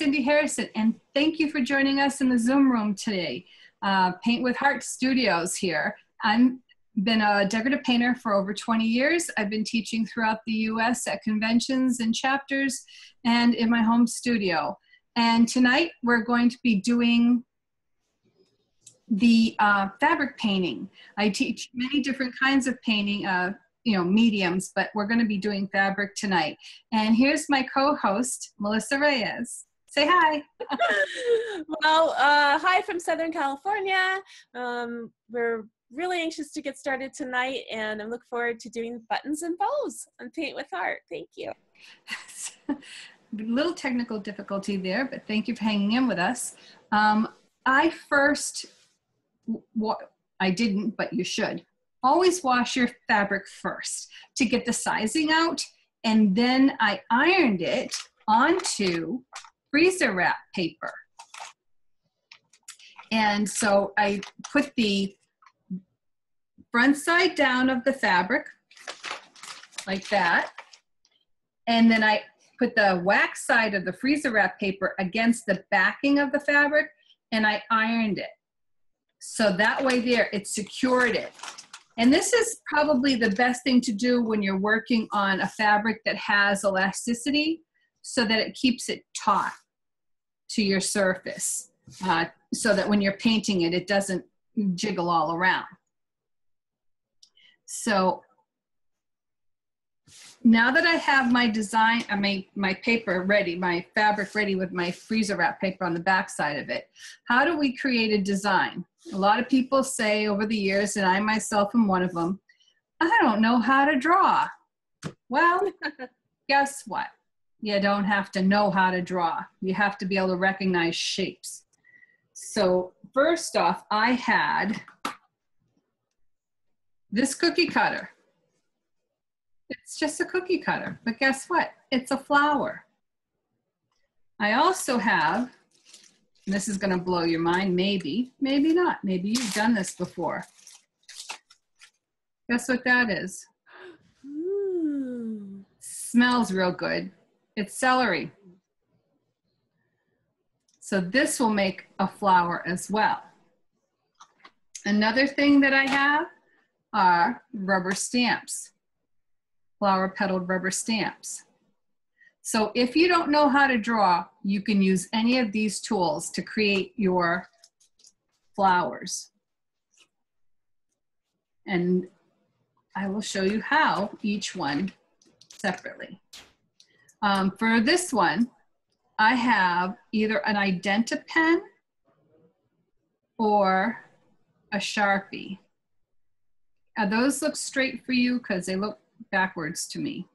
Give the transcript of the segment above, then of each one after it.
Cindy Harrison, and thank you for joining us in the Zoom room today. Uh, Paint with Heart Studios here. I've been a decorative painter for over 20 years. I've been teaching throughout the US at conventions and chapters and in my home studio. And tonight we're going to be doing the uh, fabric painting. I teach many different kinds of painting, uh, you know, mediums, but we're going to be doing fabric tonight. And here's my co-host, Melissa Reyes. Say hi. well, uh, hi from Southern California. Um, we're really anxious to get started tonight, and I look forward to doing buttons and bows on Paint with Heart. Thank you. Little technical difficulty there, but thank you for hanging in with us. Um, I first, what I didn't, but you should always wash your fabric first to get the sizing out. And then I ironed it onto freezer wrap paper. And so I put the front side down of the fabric like that. And then I put the wax side of the freezer wrap paper against the backing of the fabric and I ironed it. So that way there, it secured it. And this is probably the best thing to do when you're working on a fabric that has elasticity so that it keeps it taut to your surface uh, so that when you're painting it, it doesn't jiggle all around. So now that I have my design, I mean, my paper ready, my fabric ready with my freezer wrap paper on the back side of it, how do we create a design? A lot of people say over the years, and I myself am one of them, I don't know how to draw. Well, guess what? You don't have to know how to draw. You have to be able to recognize shapes. So first off, I had this cookie cutter. It's just a cookie cutter, but guess what? It's a flower. I also have, this is gonna blow your mind, maybe, maybe not. Maybe you've done this before. Guess what that is? Mm. Smells real good. It's celery. So this will make a flower as well. Another thing that I have are rubber stamps flower petaled rubber stamps. So if you don't know how to draw, you can use any of these tools to create your flowers. And I will show you how each one separately. Um, for this one, I have either an Identi pen or a Sharpie. Now those look straight for you because they look backwards to me.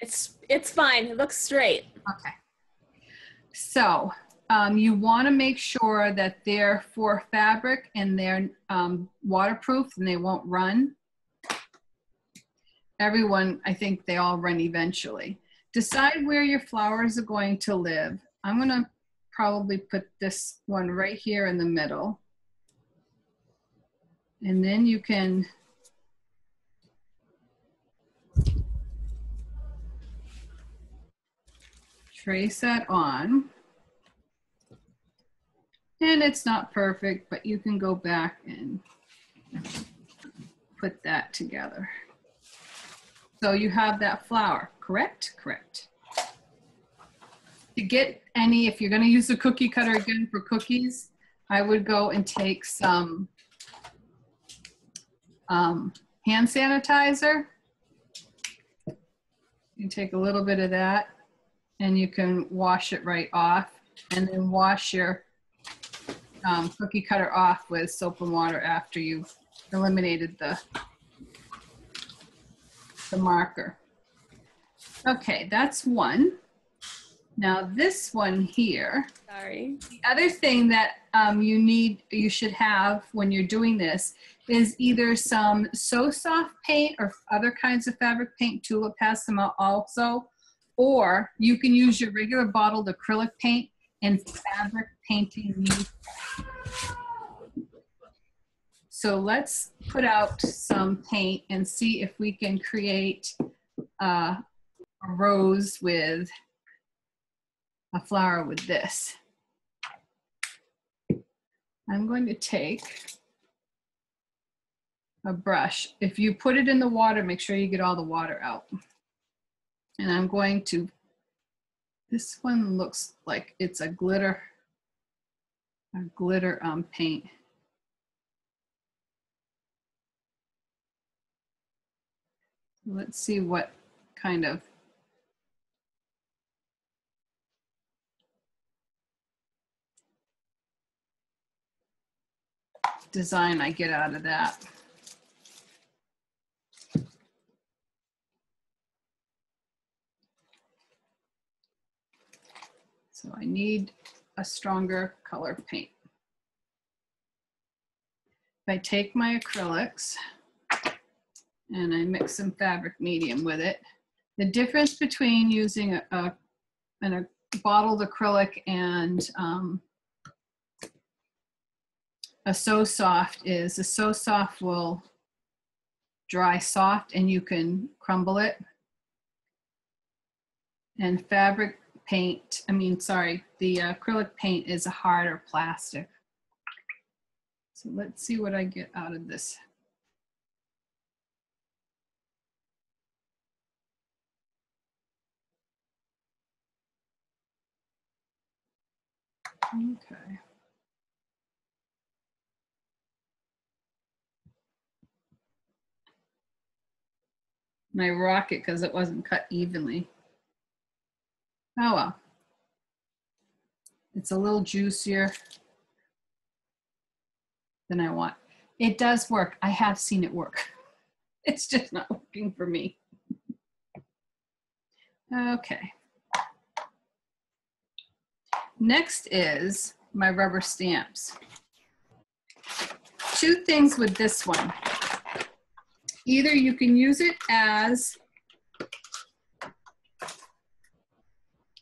It's it's fine. It looks straight. Okay. So um, you want to make sure that they're for fabric and they're um, waterproof and they won't run. Everyone, I think they all run eventually. Decide where your flowers are going to live. I'm going to probably put this one right here in the middle. And then you can trace that on. And it's not perfect, but you can go back and put that together. So you have that flower, correct? Correct. To get any, if you're gonna use a cookie cutter again for cookies, I would go and take some um, hand sanitizer. You take a little bit of that and you can wash it right off and then wash your um, cookie cutter off with soap and water after you've eliminated the, the marker. Okay, that's one. Now this one here. Sorry. The other thing that um, you need, you should have when you're doing this is either some So Soft paint or other kinds of fabric paint. Tulip has them also or you can use your regular bottled acrylic paint and fabric painting needs. So let's put out some paint and see if we can create uh, a rose with a flower with this. I'm going to take a brush. If you put it in the water, make sure you get all the water out. And I'm going to, this one looks like it's a glitter, a glitter um, paint. Let's see what kind of design I get out of that. So I need a stronger color paint. If I take my acrylics and I mix some fabric medium with it, the difference between using a, a, an, a bottled acrylic and um, a So Soft is a So Soft will dry soft and you can crumble it. And fabric paint, I mean, sorry, the acrylic paint is a harder plastic. So let's see what I get out of this. Okay. And I rock it because it wasn't cut evenly. Oh well. It's a little juicier than I want. It does work. I have seen it work. It's just not working for me. Okay. Next is my rubber stamps. Two things with this one. Either you can use it as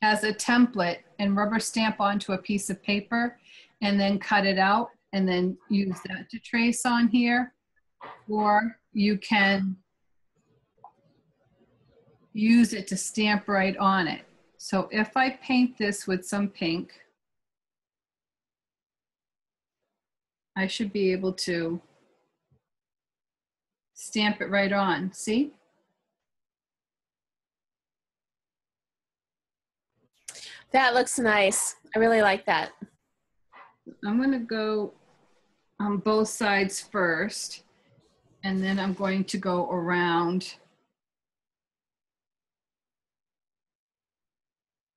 as a template and rubber stamp onto a piece of paper and then cut it out and then use that to trace on here. Or you can use it to stamp right on it. So if I paint this with some pink, I should be able to stamp it right on. See? That looks nice. I really like that. I'm going to go on both sides first, and then I'm going to go around.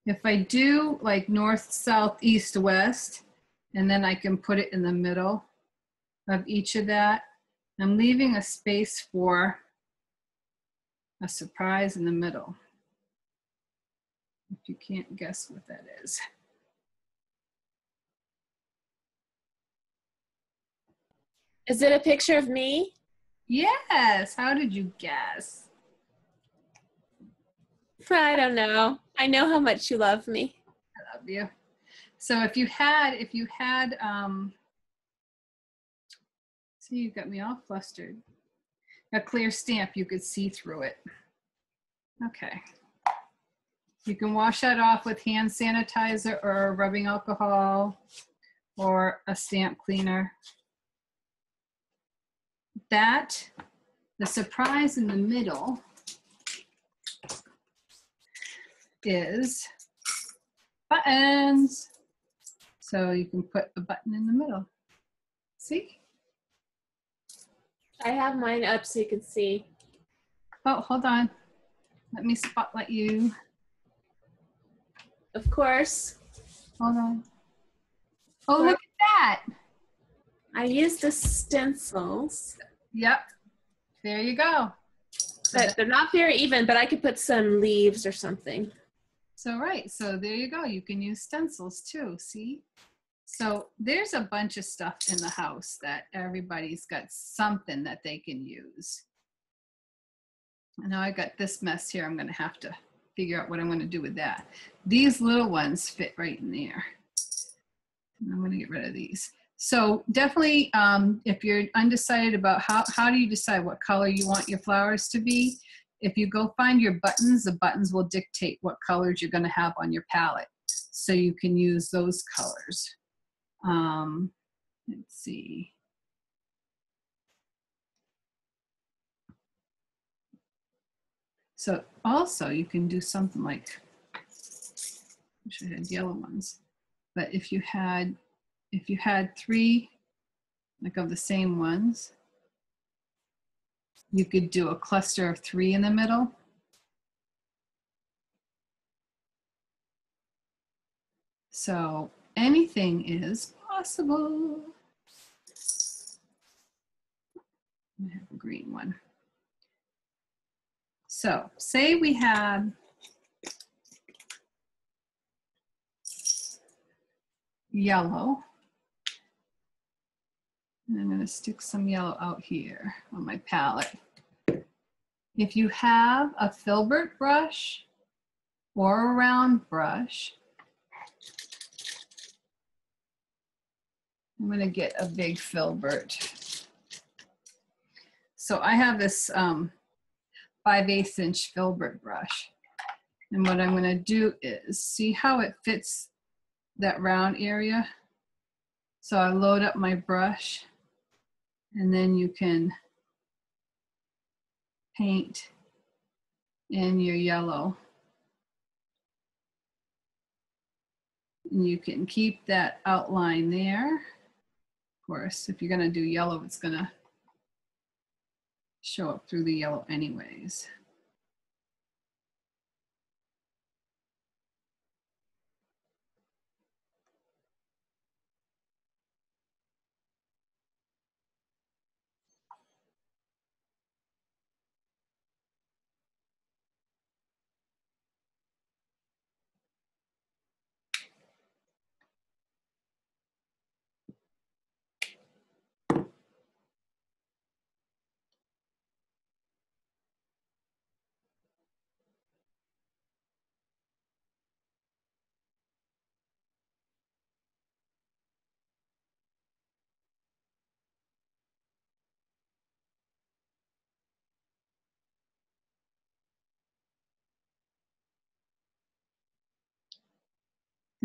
If I do like north, south, east, west, and then I can put it in the middle of each of that, I'm leaving a space for a surprise in the middle. If you can't guess what that is. Is it a picture of me? Yes. How did you guess? I don't know. I know how much you love me. I love you. So if you had, if you had, um, see, you got me all flustered. A clear stamp, you could see through it. Okay. You can wash that off with hand sanitizer or rubbing alcohol or a stamp cleaner. That, the surprise in the middle is buttons. So you can put a button in the middle. See? I have mine up so you can see. Oh, hold on. Let me spotlight you. Of course. Hold on. Oh, look at that. I used the stencils, Yep. There you go. But they're not very even, but I could put some leaves or something. So right. So there you go. You can use stencils too. See? So there's a bunch of stuff in the house that everybody's got something that they can use. And now I got this mess here. I'm going to have to figure out what I'm going to do with that. These little ones fit right in there. I'm to get rid of these. So definitely, um, if you're undecided about how, how do you decide what color you want your flowers to be, if you go find your buttons, the buttons will dictate what colors you're going to have on your palette. So you can use those colors. Um, let's see. So also you can do something like, wish I had yellow ones, but if you had, if you had three, like of the same ones, you could do a cluster of three in the middle. So anything is possible. I have a green one. So say we had yellow. And I'm gonna stick some yellow out here on my palette. If you have a filbert brush or a round brush, I'm gonna get a big filbert. So I have this um, 5 8 inch filbert brush. And what I'm gonna do is, see how it fits that round area? So I load up my brush and then you can paint in your yellow. And you can keep that outline there. Of course, if you're gonna do yellow, it's gonna show up through the yellow anyways.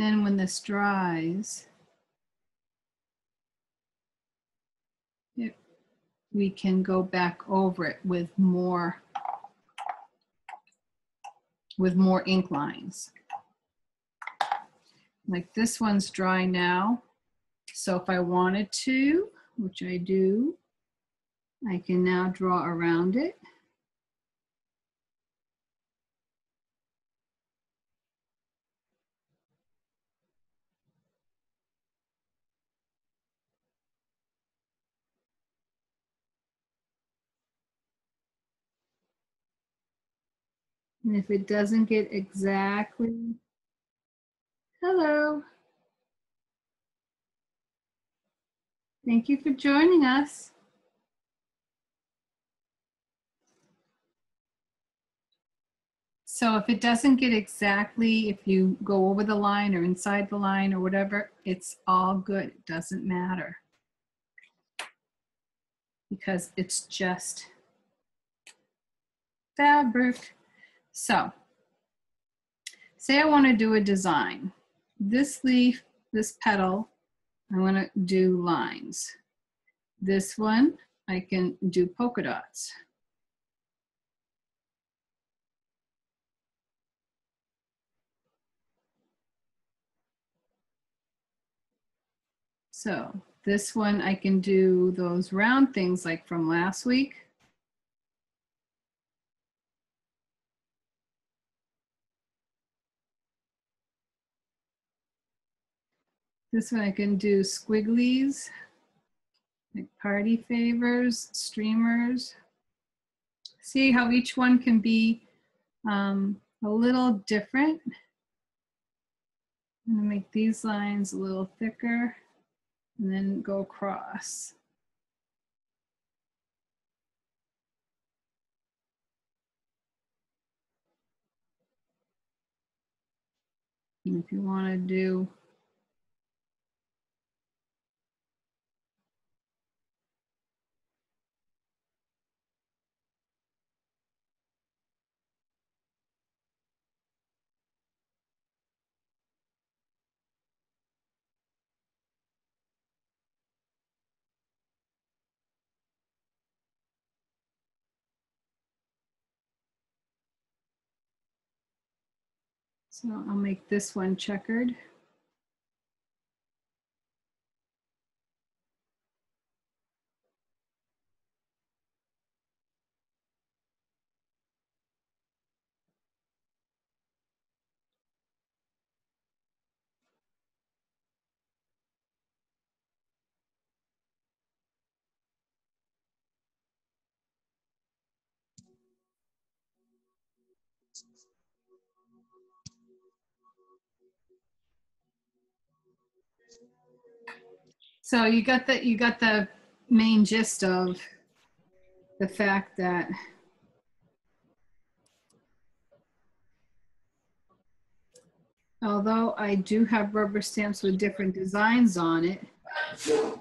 Then when this dries, it, we can go back over it with more with more ink lines. Like this one's dry now. So if I wanted to, which I do, I can now draw around it. And if it doesn't get exactly, hello. Thank you for joining us. So if it doesn't get exactly, if you go over the line or inside the line or whatever, it's all good. It doesn't matter. Because it's just fabric. So, say I want to do a design. This leaf, this petal, I want to do lines. This one, I can do polka dots. So this one, I can do those round things like from last week. This one I can do squigglies, like party favors, streamers. See how each one can be um, a little different. I'm gonna make these lines a little thicker and then go across. And if you want to do So I'll make this one checkered. So you got the you got the main gist of the fact that although I do have rubber stamps with different designs on it, ooh,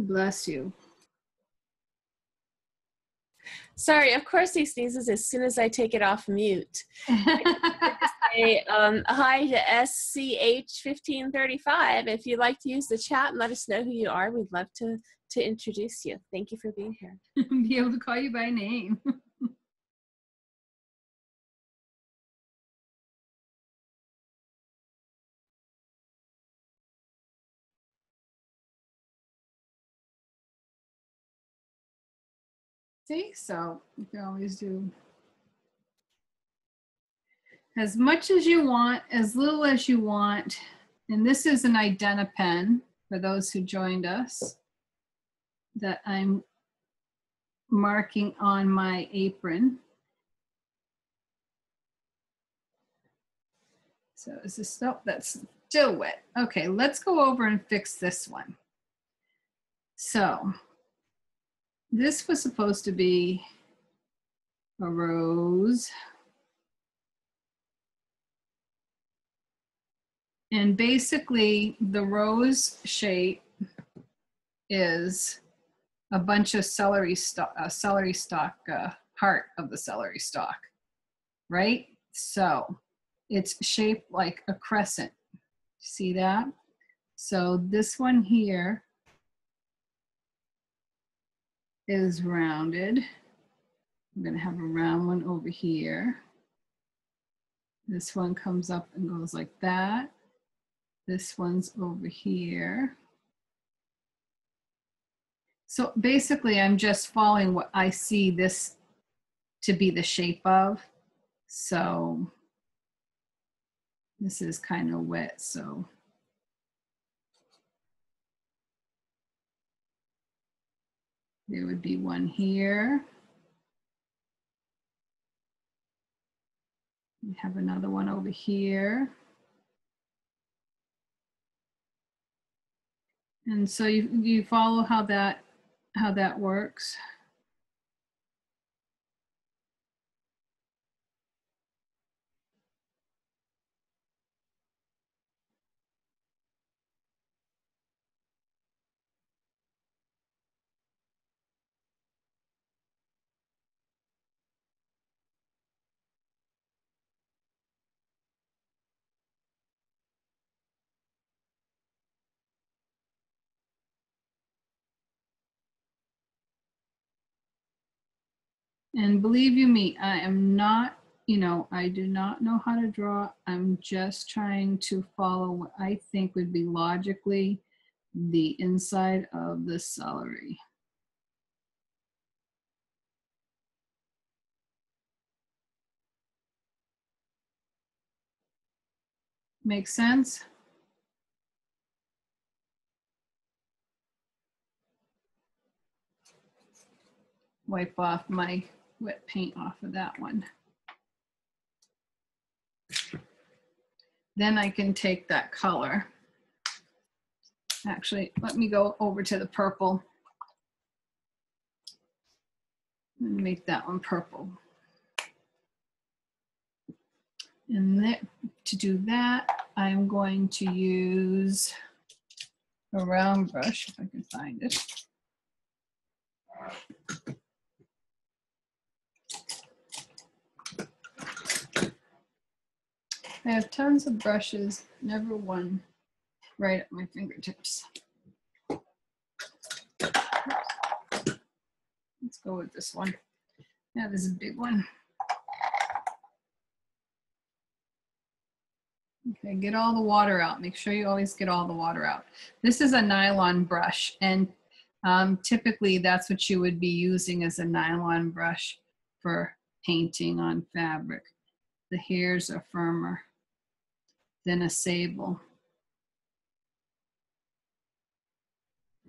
bless you. Sorry, of course he sneezes as soon as I take it off mute. Um, hi to SCH1535. If you'd like to use the chat and let us know who you are, we'd love to, to introduce you. Thank you for being here. Be able to call you by name. See, so you can always do as much as you want, as little as you want. And this is an Identi pen for those who joined us that I'm marking on my apron. So is this, oh, that's still wet. Okay, let's go over and fix this one. So this was supposed to be a rose. And basically the rose shape is a bunch of celery stalk, uh, celery stalk, uh, heart of the celery stalk, right? So it's shaped like a crescent. See that? So this one here is rounded. I'm gonna have a round one over here. This one comes up and goes like that. This one's over here. So basically I'm just following what I see this to be the shape of. So this is kind of wet, so There would be one here. We have another one over here. And so you, you follow how that, how that works. And believe you me, I am not, you know, I do not know how to draw. I'm just trying to follow what I think would be logically the inside of the celery. Make sense? Wipe off my wet paint off of that one. Then I can take that color. Actually, let me go over to the purple. And make that one purple. And that, to do that, I'm going to use a round brush, if I can find it. I have tons of brushes, never one right at my fingertips. Let's go with this one. Yeah, this is a big one. Okay, get all the water out. Make sure you always get all the water out. This is a nylon brush, and um, typically that's what you would be using as a nylon brush for painting on fabric. The hairs are firmer than a sable.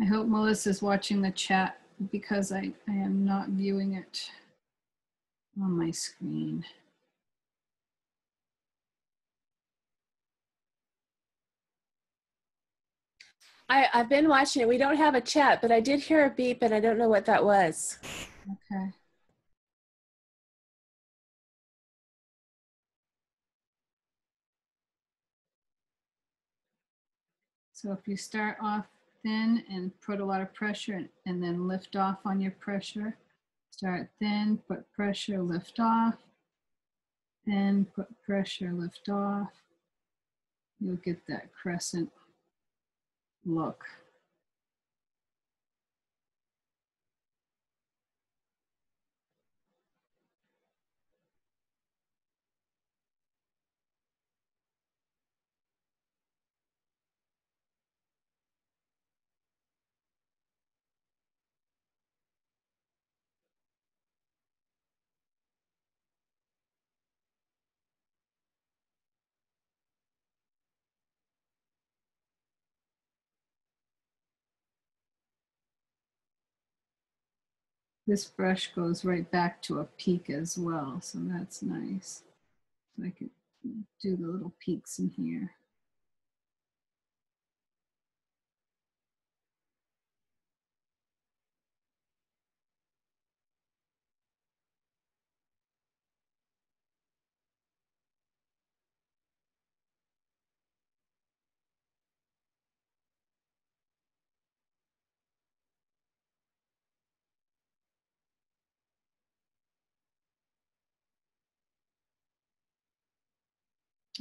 I hope Melissa's watching the chat because I, I am not viewing it on my screen. I, I've been watching it. We don't have a chat, but I did hear a beep and I don't know what that was. Okay. So if you start off thin and put a lot of pressure and, then lift off on your pressure, start thin, put pressure, lift off, then put pressure, lift off, you'll get that crescent look. This brush goes right back to a peak as well, so that's nice. So I can do the little peaks in here.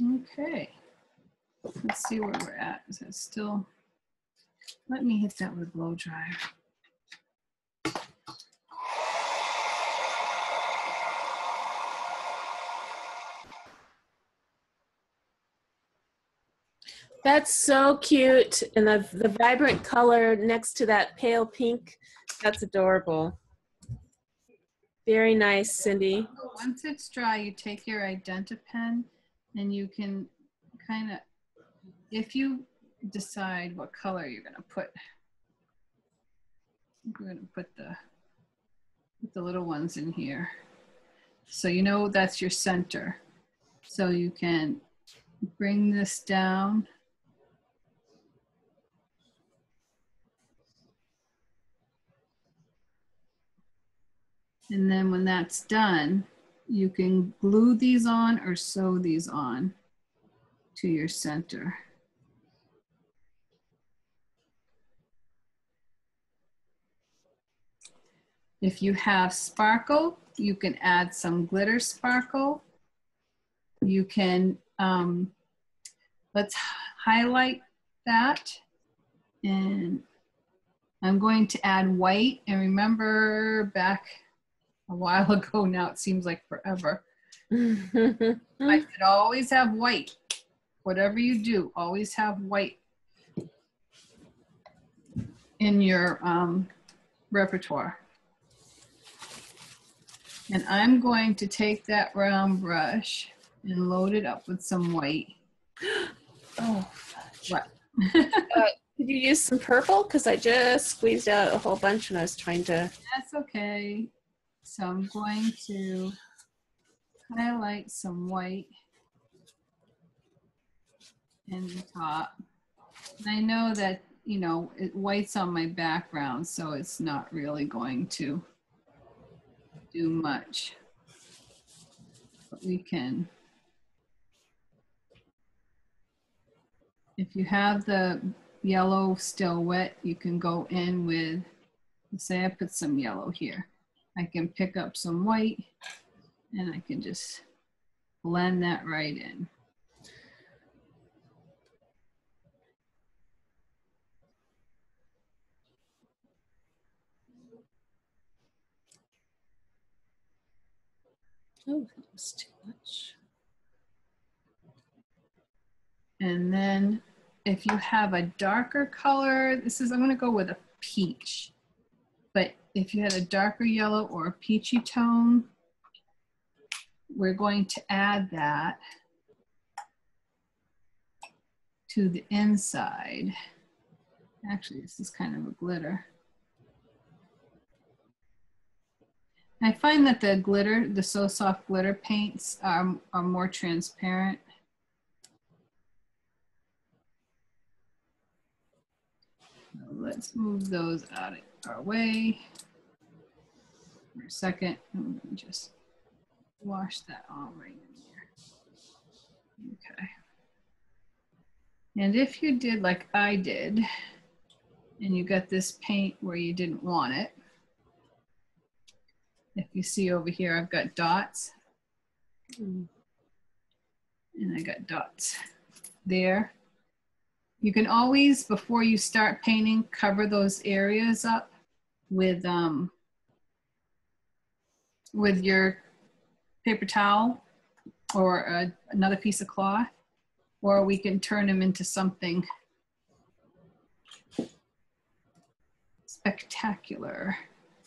Okay. Let's see where we're at. Is that still? Let me hit that with blow dryer. That's so cute. And the, the vibrant color next to that pale pink, that's adorable. Very nice, Cindy. Once it's dry, you take your Identi-Pen and you can kind of, if you decide what color you're gonna put, we're gonna put the, put the little ones in here. So you know that's your center. So you can bring this down. And then when that's done, you can glue these on or sew these on to your center. If you have sparkle, you can add some glitter sparkle. You can, um, let's highlight that. And I'm going to add white. And remember back a while ago now, it seems like forever. I said always have white. Whatever you do, always have white in your um, repertoire. And I'm going to take that round brush and load it up with some white. oh, fudge. What? uh, could you use some purple? Because I just squeezed out a whole bunch when I was trying to. That's okay. So I'm going to highlight some white in the top. And I know that, you know, it, white's on my background, so it's not really going to do much. But we can. If you have the yellow still wet, you can go in with, say I put some yellow here. I can pick up some white and I can just blend that right in. Oh, that was too much. And then if you have a darker color, this is, I'm gonna go with a peach. But if you had a darker yellow or a peachy tone, we're going to add that to the inside. Actually, this is kind of a glitter. I find that the glitter, the So Soft glitter paints are, are more transparent. Let's move those out of our way for a second. And just wash that all right in there. Okay. And if you did like I did, and you got this paint where you didn't want it, if you see over here, I've got dots. Mm. And I got dots there. You can always, before you start painting, cover those areas up with, um, with your paper towel or a, another piece of cloth, or we can turn them into something spectacular.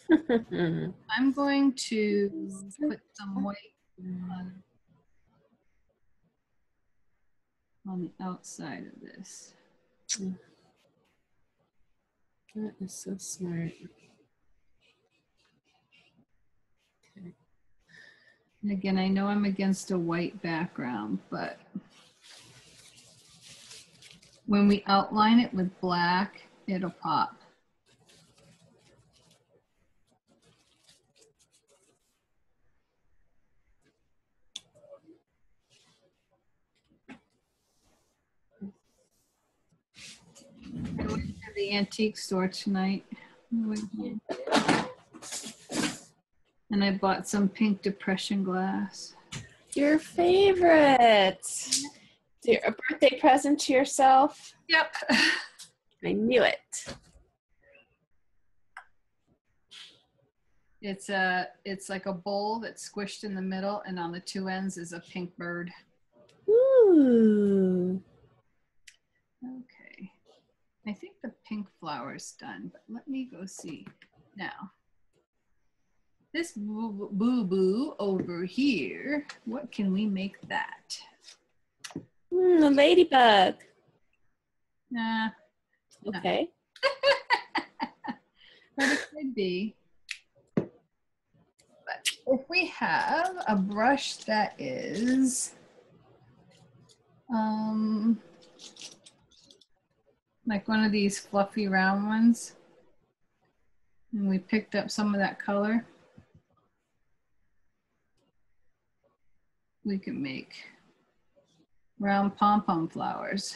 I'm going to put some white on, on the outside of this. That is so smart. Okay. And again, I know I'm against a white background, but when we outline it with black, it'll pop. I went to the antique store tonight. I went in. And I bought some pink depression glass. Your favorite. A birthday present to yourself. Yep. I knew it. It's a it's like a bowl that's squished in the middle and on the two ends is a pink bird. Ooh. Okay. I think the pink flower's done, but let me go see now. This boo boo boo over here, what can we make that? Mm, a ladybug. Nah, Okay. but it could be. But if we have a brush that is, um, like one of these fluffy round ones, and we picked up some of that color, we can make round pom-pom flowers.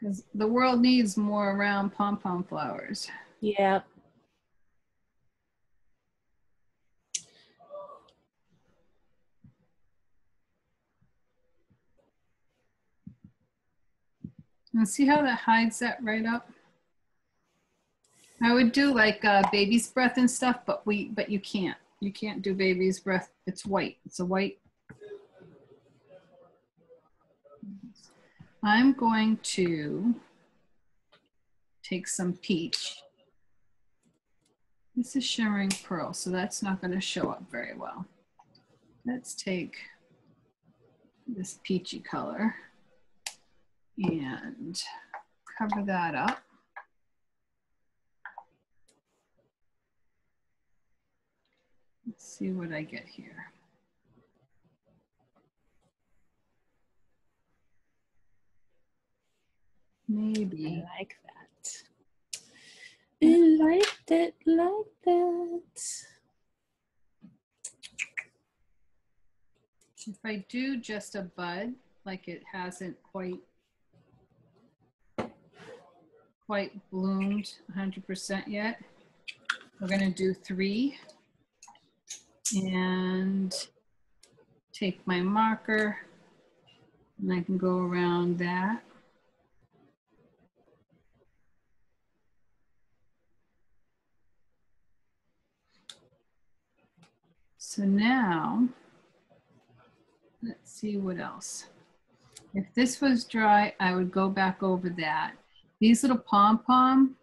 Because the world needs more round pom pom flowers. Yep. And see how that hides that right up? I would do like uh, baby's breath and stuff, but we but you can't. You can't do baby's breath. It's white. It's a white. I'm going to take some peach. This is shimmering pearl, so that's not going to show up very well. Let's take this peachy color and cover that up. Let's see what I get here. Maybe. I like that. I liked it like that. If I do just a bud, like it hasn't quite quite bloomed 100% yet, we're gonna do three and take my marker and I can go around that. So now, let's see what else. If this was dry, I would go back over that. These little pom-pom,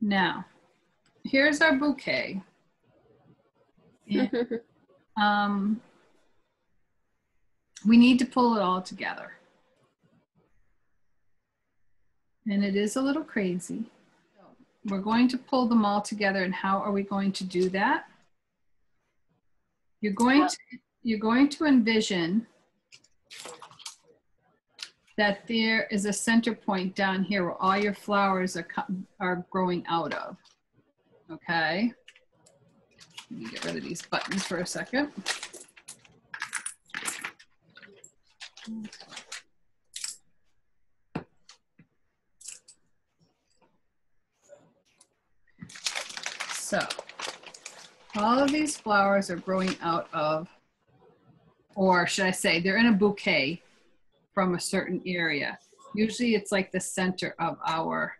now, here's our bouquet. And, um, we need to pull it all together. And it is a little crazy. We're going to pull them all together and how are we going to do that? You're going to, you're going to envision that there is a center point down here where all your flowers are, are growing out of. Okay? Let me get rid of these buttons for a second. So, all of these flowers are growing out of, or should I say, they're in a bouquet from a certain area. Usually it's like the center of our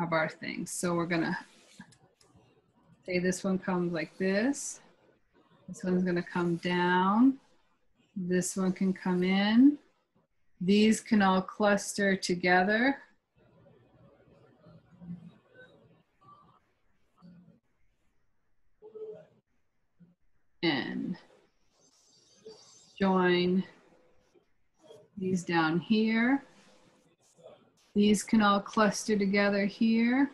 of our things. So we're gonna say this one comes like this. This one's gonna come down. This one can come in. These can all cluster together. And join these down here. These can all cluster together here.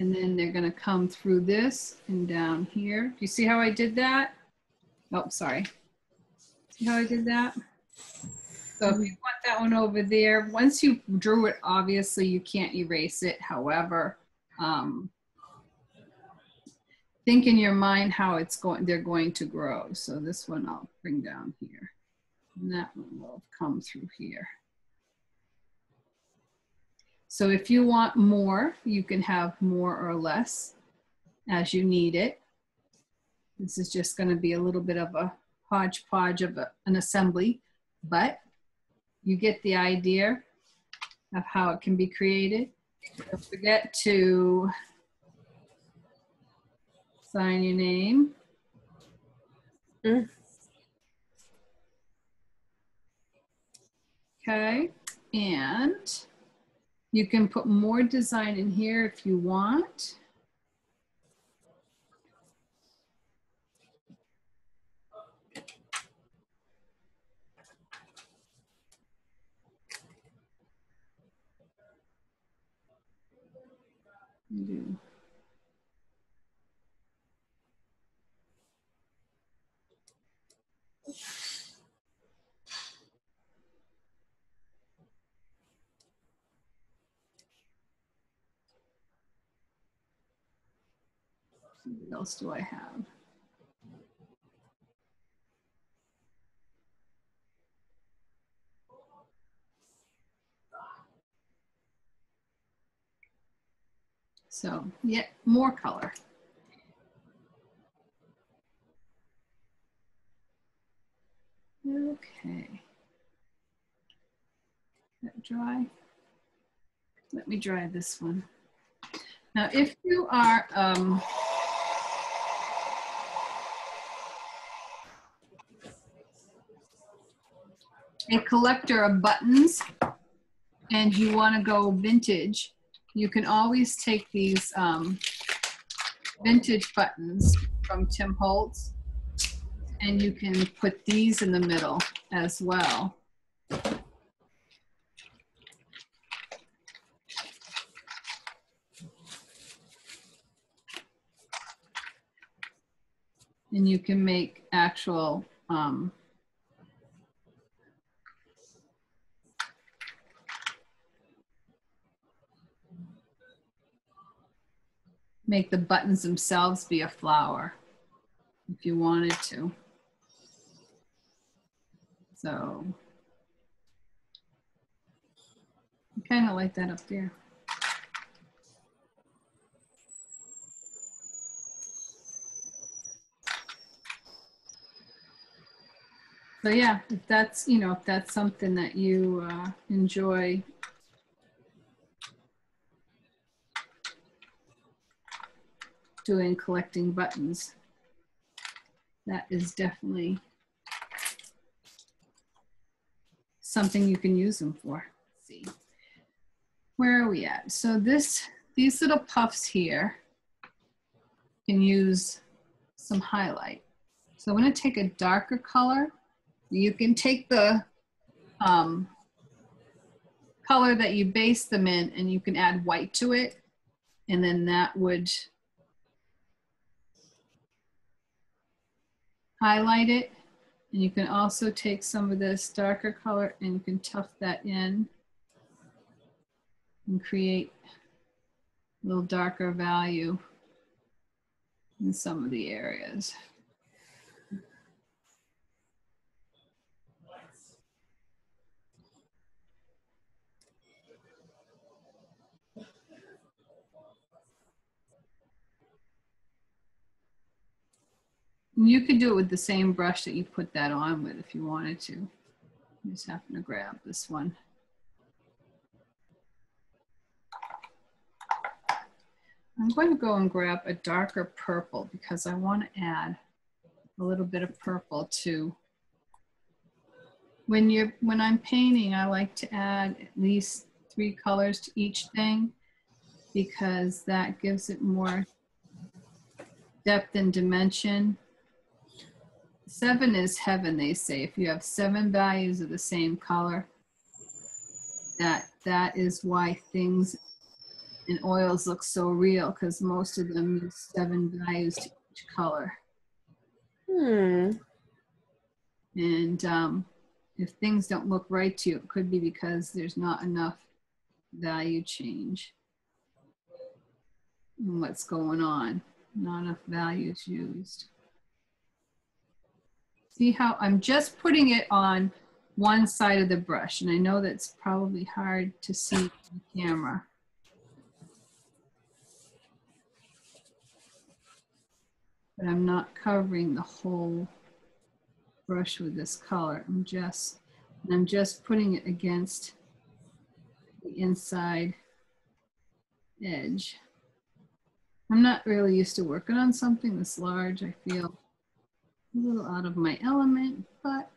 And then they're gonna come through this and down here. Do you see how I did that? Oh, sorry. See how I did that? So if you want that one over there, once you drew it, obviously you can't erase it. However, um, think in your mind how it's going, they're going to grow. So this one I'll bring down here. And that one will come through here. So if you want more, you can have more or less as you need it. This is just gonna be a little bit of a hodgepodge of a, an assembly, but you get the idea of how it can be created. Don't forget to sign your name. Mm. Okay, and you can put more design in here if you want. Do. What else do I have? So, yeah, more color. Okay. That dry. Let me dry this one. Now, if you are, um, a collector of buttons and you want to go vintage, you can always take these um, vintage buttons from Tim Holtz and you can put these in the middle as well. And you can make actual um, make the buttons themselves be a flower if you wanted to. So I kind of like that up there. So yeah, if that's, you know, if that's something that you uh, enjoy doing, collecting buttons, that is definitely something you can use them for. Let's see, where are we at? So this, these little puffs here can use some highlight. So I'm to take a darker color. You can take the um, color that you base them in and you can add white to it. And then that would highlight it. And you can also take some of this darker color and you can tuff that in and create a little darker value in some of the areas. You could do it with the same brush that you put that on with if you wanted to. You just happen to grab this one. I'm going to go and grab a darker purple because I want to add a little bit of purple to when you're when I'm painting I like to add at least three colors to each thing because that gives it more depth and dimension Seven is heaven, they say. If you have seven values of the same color, that that is why things in oils look so real because most of them use seven values to each color. Hmm. And um, if things don't look right to you, it could be because there's not enough value change in what's going on, not enough values used. See how I'm just putting it on one side of the brush, and I know that's probably hard to see on the camera. But I'm not covering the whole brush with this color. I'm just, I'm just putting it against the inside edge. I'm not really used to working on something this large, I feel a little out of my element, but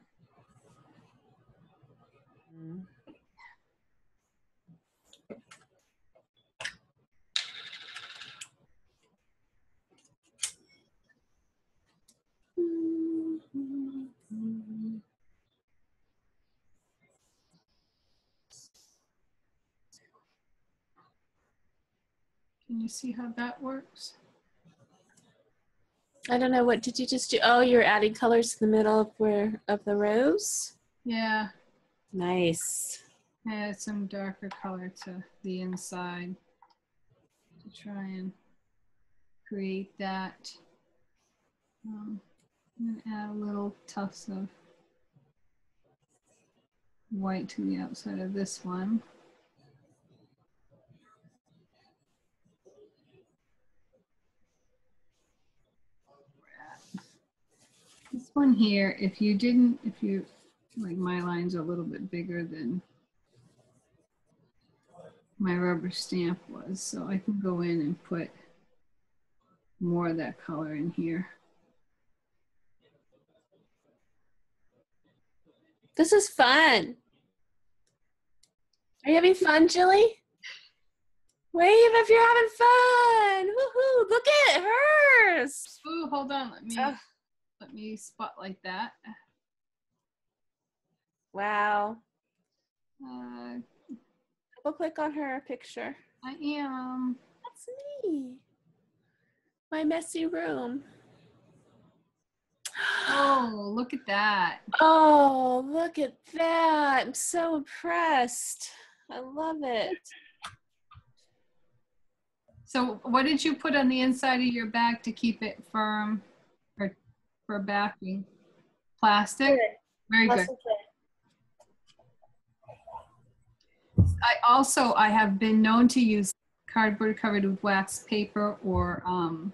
Can you see how that works? I don't know. What did you just do? Oh, you're adding colors to the middle of where of the rose. Yeah, Nice. add some darker color to the inside to try and create that. Um, I'm add a little tufts of white to the outside of this one. This one here, if you didn't, if you, like my line's a little bit bigger than my rubber stamp was, so I can go in and put more of that color in here. This is fun. Are you having fun, Julie? Wave if you're having fun. Woohoo! Look at hers. Ooh, hold on, let me, Ugh. Let me spotlight that. Wow. Uh, Double click on her picture. I am, That's me. My messy room. oh, look at that. Oh, look at that. I'm so impressed. I love it. So what did you put on the inside of your bag to keep it firm for backing? Plastic? Very good. I also, I have been known to use cardboard covered with wax paper or um,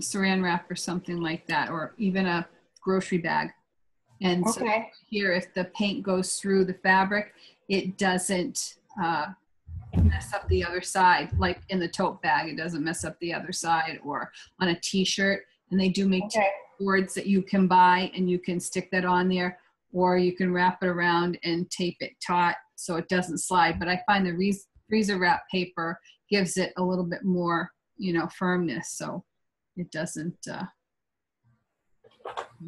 saran wrap or something like that, or even a grocery bag And so here, if the paint goes through the fabric, it doesn't uh, mess up the other side. Like in the tote bag, it doesn't mess up the other side or on a t-shirt. And they do make Okay. boards that you can buy and you can stick that on there or you can wrap it around and tape it taut so it doesn't slide. But I find the freezer wrap paper gives it a little bit more, you know, firmness so it doesn't uh,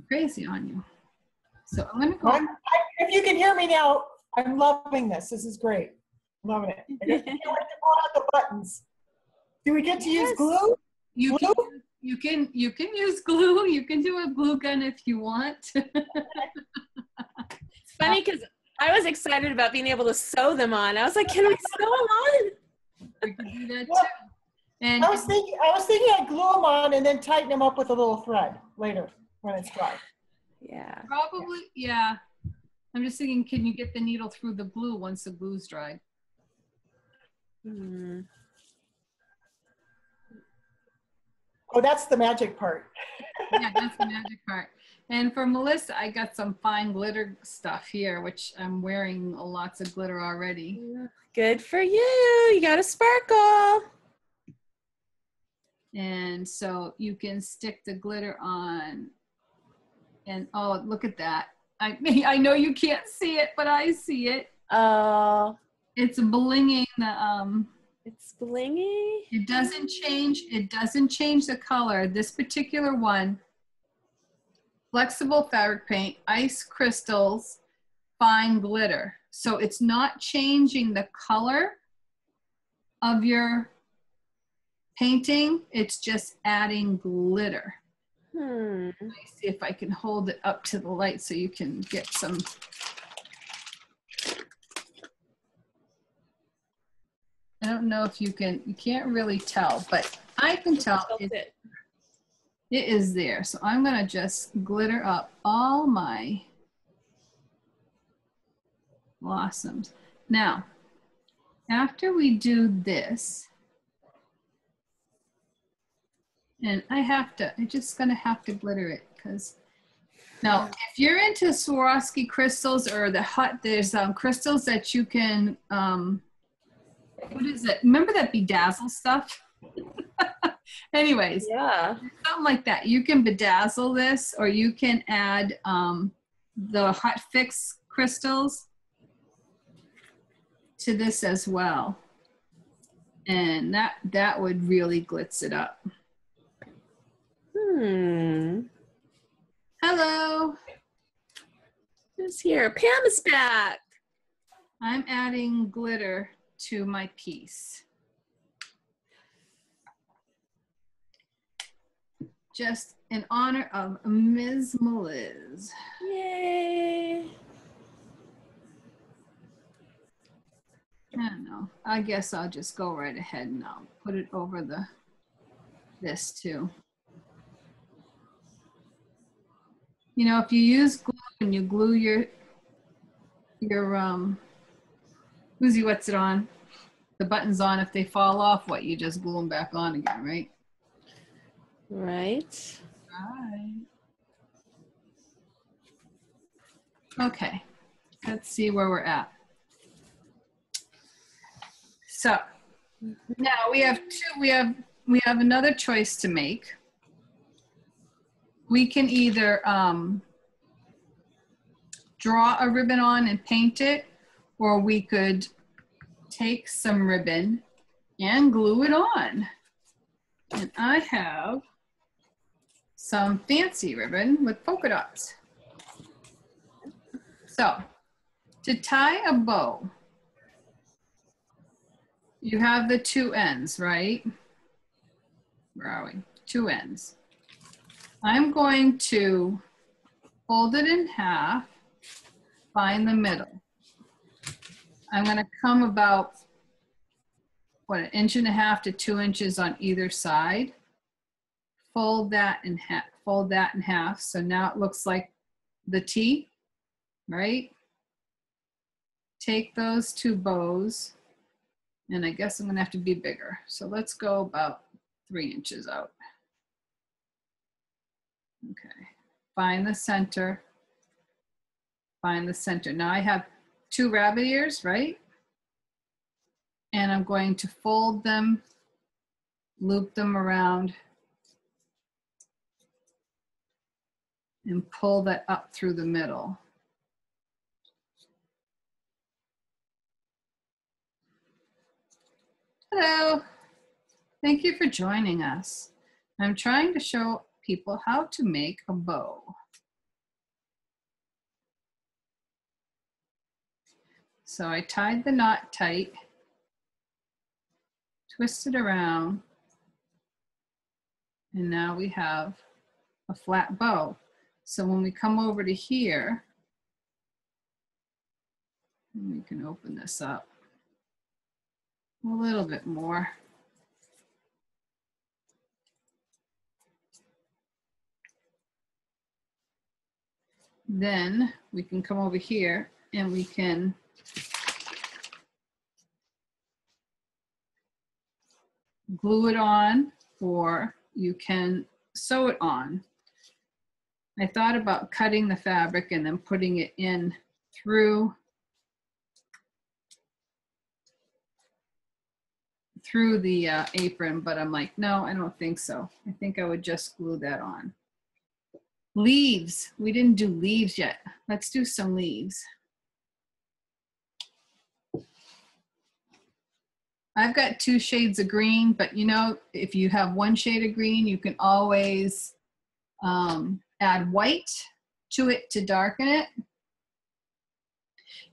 crazy on you. So I'm gonna go. I'm, if you can hear me now, I'm loving this. This is great. Loving it. I just can't wait to pull out the buttons. Do we get to use glue? You can, Glue? You can you can use glue. You can do a glue gun if you want. It's funny because I was excited about being able to sew them on. I was like, can I sew them on? you can do that Well, too. And I was thinking, I was thinking I'd glue them on and then tighten them up with a little thread later when it's dry. Yeah. probably yeah. I'm just thinking, can you get the needle through the glue once the glue's dried? Hmm. Oh, that's the magic part. Yeah, that's the magic part. And for Melissa, I got some fine glitter stuff here, which I'm wearing lots of glitter already. Good for you. You got a sparkle. And so you can stick the glitter on. And oh, look at that. I mean, I know you can't see it, but I see it. Oh, It's blinging the um it's blingy. it doesn't change it doesn't change the color. This particular one flexible fabric paint, ice crystals, fine glitter. So it's not changing the color of your painting, it's just adding glitter. Hmm. Let me see if I can hold it up to the light so you can get some. Don't know if you can, you can't really tell, but I can tell it, it. it is there. So I'm gonna just glitter up all my blossoms. Now, after we do this, and I have to, I'm just gonna have to glitter it because now if you're into Swarovski crystals or the hot, there's um, crystals that you can, um, what is it? Remember that bedazzle stuff? Anyways, Yeah. something like that. You can bedazzle this or you can add um, the hot fix crystals to this as well. And that, that would really glitz it up. Hmm. Hello. Who's here? Pam is back. I'm adding glitter to my piece. Just in honor of Ms. Meliz. Yay. I don't know. I guess I'll just go right ahead and I'll put it over the this too. You know, if you use glue and you glue your your um Uzi, what's it on? The buttons on. If they fall off, what you just glue them back on again, right? Right. Right. Okay, let's see where we're at. So now we have two, we have, we have another choice to make. We can either um, draw a ribbon on and paint it, or we could take some ribbon and glue it on. And I have some fancy ribbon with polka dots. So, to tie a bow, you have the two ends, right? Where are we? Two ends. I'm going to fold it in half, find the middle. I'm going to come about, what, an inch and a half to two inches on either side fold that in half, fold that in half. So now it looks like the T, right? Take those two bows, and I guess I'm gonna have to be bigger. So let's go about three inches out. Okay, find the center, find the center. Now I have two rabbit ears, right? And I'm going to fold them, loop them around, and pull that up through the middle. Hello. Thank you for joining us. I'm trying to show people how to make a bow. So I tied the knot tight, twisted around, and now we have a flat bow. So when we come over to here, we can open this up a little bit more. Then we can come over here and we can glue it on or you can sew it on. I thought about cutting the fabric and then putting it in through through the uh, apron, but I'm like, no, I don't think so. I think I would just glue that on. Leaves. We didn't do leaves yet. Let's do some leaves. I've got two shades of green, but you know, if you have one shade of green, you can always um, add white to it to darken it.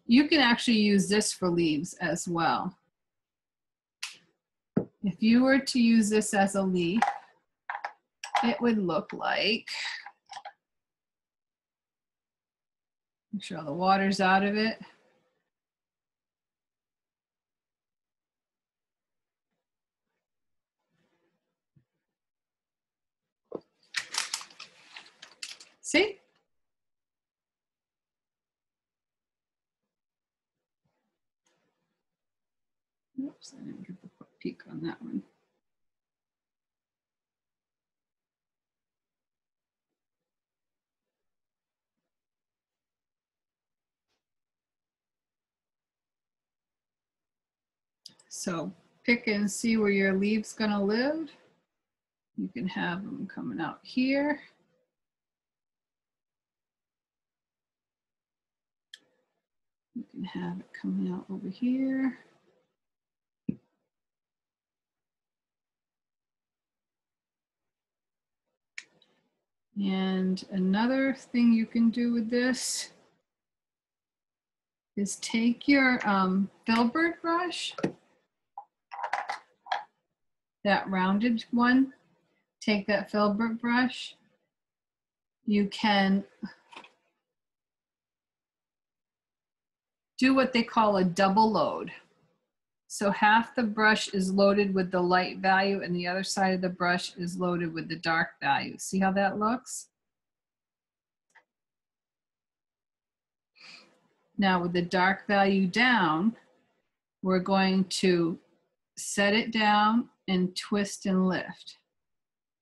You can actually use this for leaves as well. If you were to use this as a leaf, it would look like, make sure all the water's out of it. Oops, I didn't get the peek on that one. So pick and see where your leaf's gonna live. You can have them coming out here. You can have it coming out over here. And another thing you can do with this is take your um, filbert brush, that rounded one, take that filbert brush. You can do what they call a double load. So half the brush is loaded with the light value and the other side of the brush is loaded with the dark value. See how that looks? Now with the dark value down, we're going to set it down and twist and lift.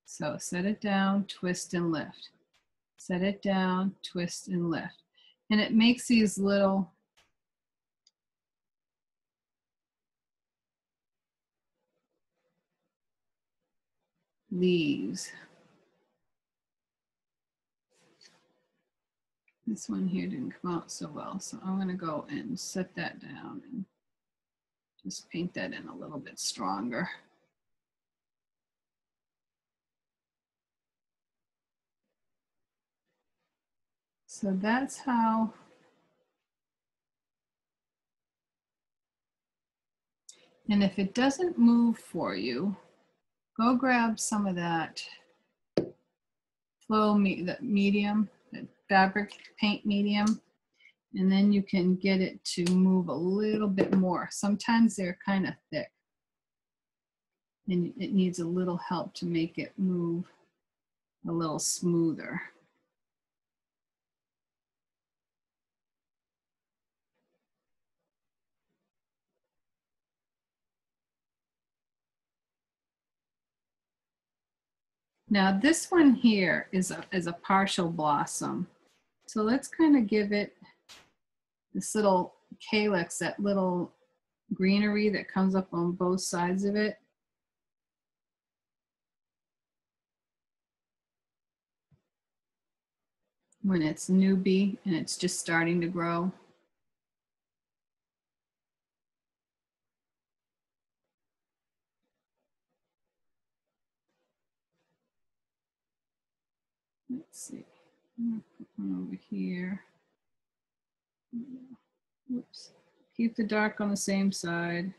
So set it down, twist and lift. Set it down, twist and lift. And it makes these little leaves. This one here didn't come out so well, so I'm gonna go and set that down and just paint that in a little bit stronger. So that's how And if it doesn't move for you, go grab some of that flow me the medium, the fabric paint medium, and then you can get it to move a little bit more. Sometimes they're kind of thick and it needs a little help to make it move a little smoother. Now this one here is a, is a partial blossom. So let's kind of give it this little calyx, that little greenery that comes up on both sides of it. When it's newbie and it's just starting to grow. Let's see. Put one over here. Whoops. Keep the dark on the same side.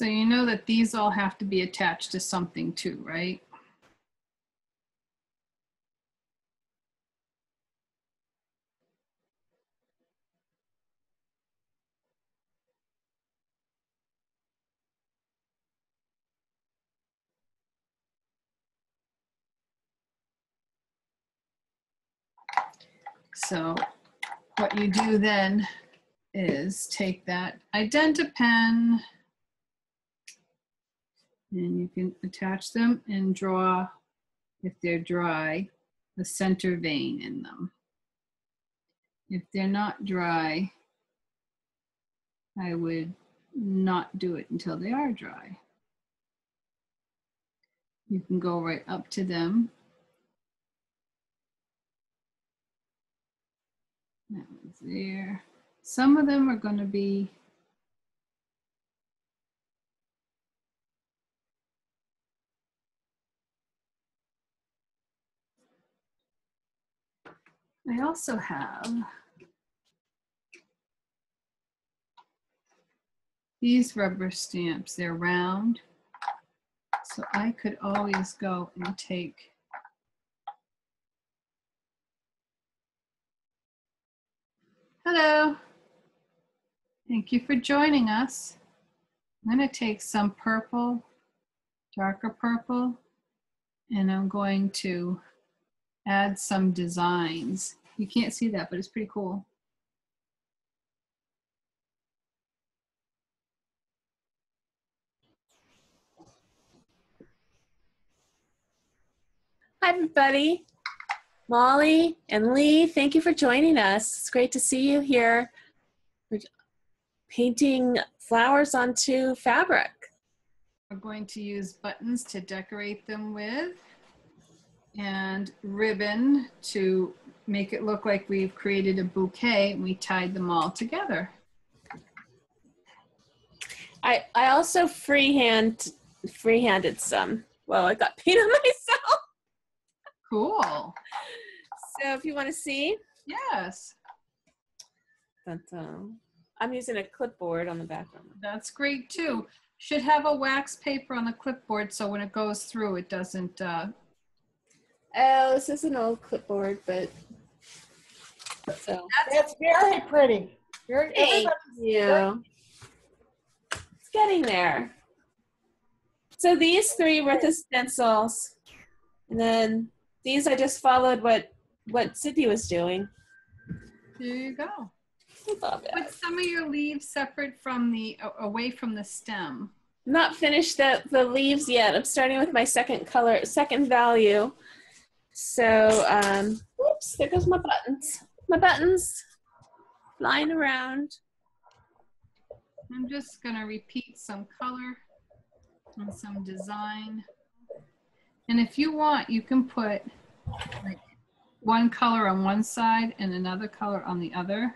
So you know that these all have to be attached to something too, right? So what you do then is take that Identi pen and you can attach them and draw, if they're dry, a center vein in them. If they're not dry, I would not do it until they are dry. You can go right up to them. That one's there. Some of them are going to be I also have these rubber stamps. They're round. So I could always go and take Hello. Thank you for joining us. I'm going to take some purple, darker purple, and I'm going to add some designs. You can't see that, but it's pretty cool. Hi, everybody. Molly and Lee, thank you for joining us. It's great to see you here. We're painting flowers onto fabric. We're going to use buttons to decorate them with and ribbon to make it look like we've created a bouquet and we tied them all together. I, I also freehand freehanded some. Well, I got paint on myself. Cool. So if you want to see, Yes, dun, dun. I'm using a clipboard on the background. that's great too. Should have a wax paper on the clipboard so when it goes through, it doesn't, uh, Oh, this is an old clipboard, but so That's very pretty. Very, thank everybody's- you. It's getting there. So these three were the stencils, and then these I just followed what what Cindy was doing. there you go. Love it. Put some of your leaves separate from the, away from the stem. Not finished the the leaves yet. I'm starting with my second color, second value. So, um, whoops, there goes my buttons. My buttons flying around. I'm just gonna repeat some color and some design. And if you want, you can put like one color on one side and another color on the other.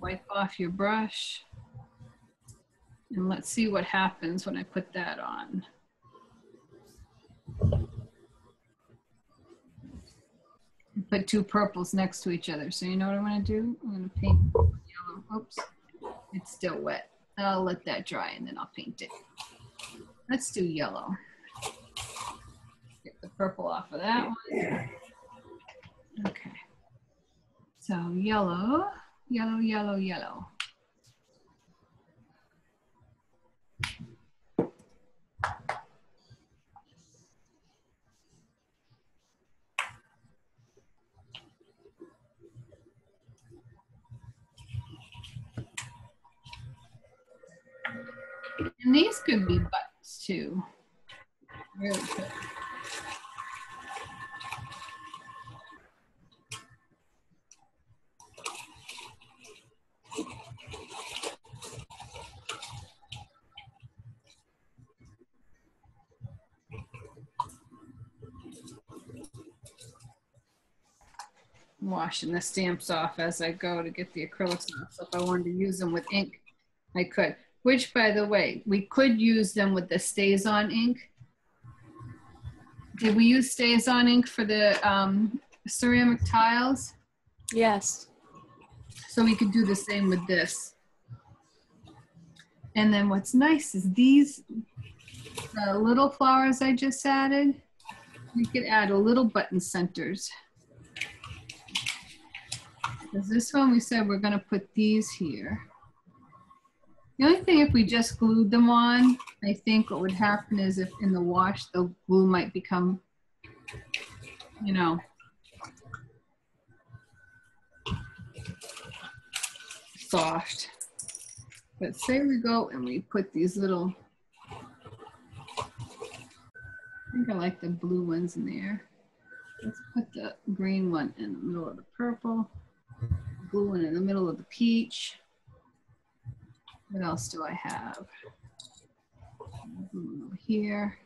Wipe off your brush. And let's see what happens when I put that on. Put two purples next to each other. So you know what I'm gonna do? I'm gonna paint yellow. Oops. It's still wet. I'll let that dry and then I'll paint it. Let's do yellow. Get the purple off of that one. Okay. So yellow, yellow, yellow, yellow. And these could be buttons too. Really could. washing the stamps off as I go to get the acrylics off. So if I wanted to use them with ink, I could. Which, by the way, we could use them with the StazOn ink. Did we use StazOn ink for the um, ceramic tiles? Yes. So we could do the same with this. And then what's nice is these the little flowers I just added, we could add a little button centers. Because this one we said we're gonna put these here. The only thing if we just glued them on, I think what would happen is if in the wash, the glue might become, you know, soft. But say we go and we put these little, I think I like the blue ones in there. Let's put the green one in the middle of the purple, blue one in the middle of the peach. What else do I have? Hmm, here.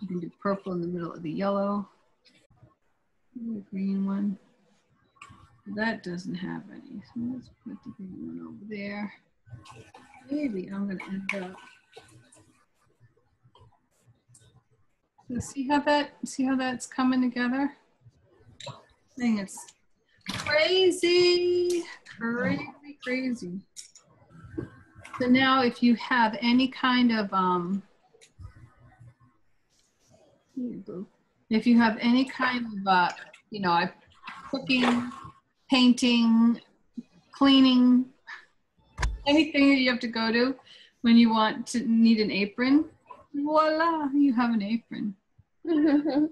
You can do purple in the middle of the yellow. The green one. That doesn't have any. So let's put the green one over there. Maybe I'm gonna end up. So see how that see how that's coming together? I think it's crazy, crazy, crazy. So now if you have any kind of um here you go. if you have any kind of uh, you know, I cooking, painting, cleaning, anything that you have to go to when you want to need an apron, voila, you have an apron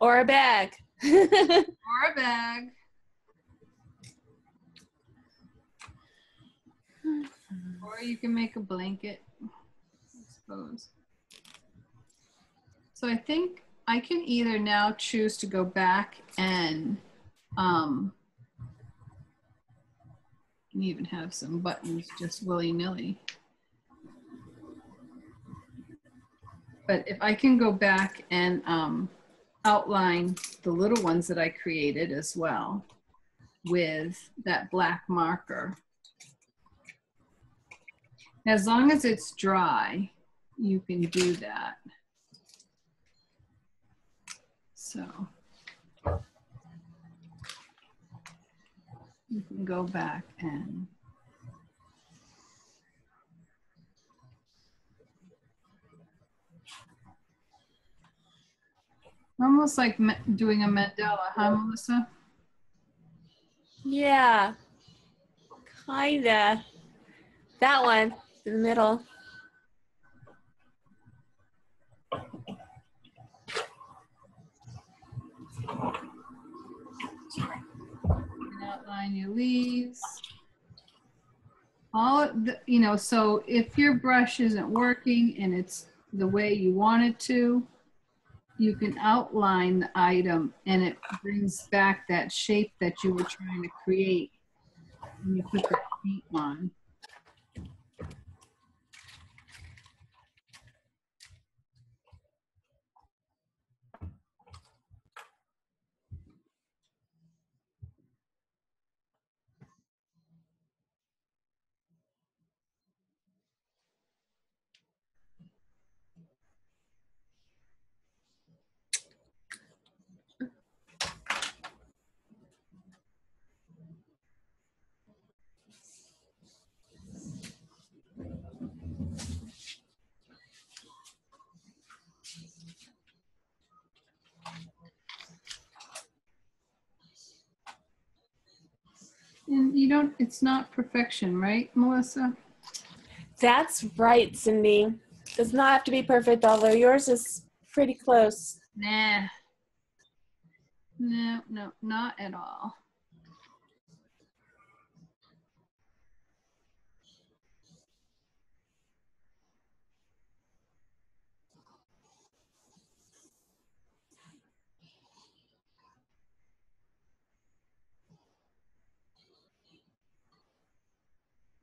or a bag. or a bag. Or you can make a blanket, I suppose. So I think I can either now choose to go back and um, even have some buttons just willy-nilly. But if I can go back and um, outline the little ones that I created as well with that black marker. As long as it's dry, you can do that. So you can go back and almost like doing a mandala, huh, Melissa? yeah. Kinda. That one the middle. outline your leaves. All the, you know, so if your brush isn't working and it's the way you want it to, you can outline the item and it brings back that shape that you were trying to create when you put the paint on. And you don't, it's not perfection, right, Melissa? That's right, Cindy. Does not have to be perfect, although yours is pretty close. Nah. No, no, not at all.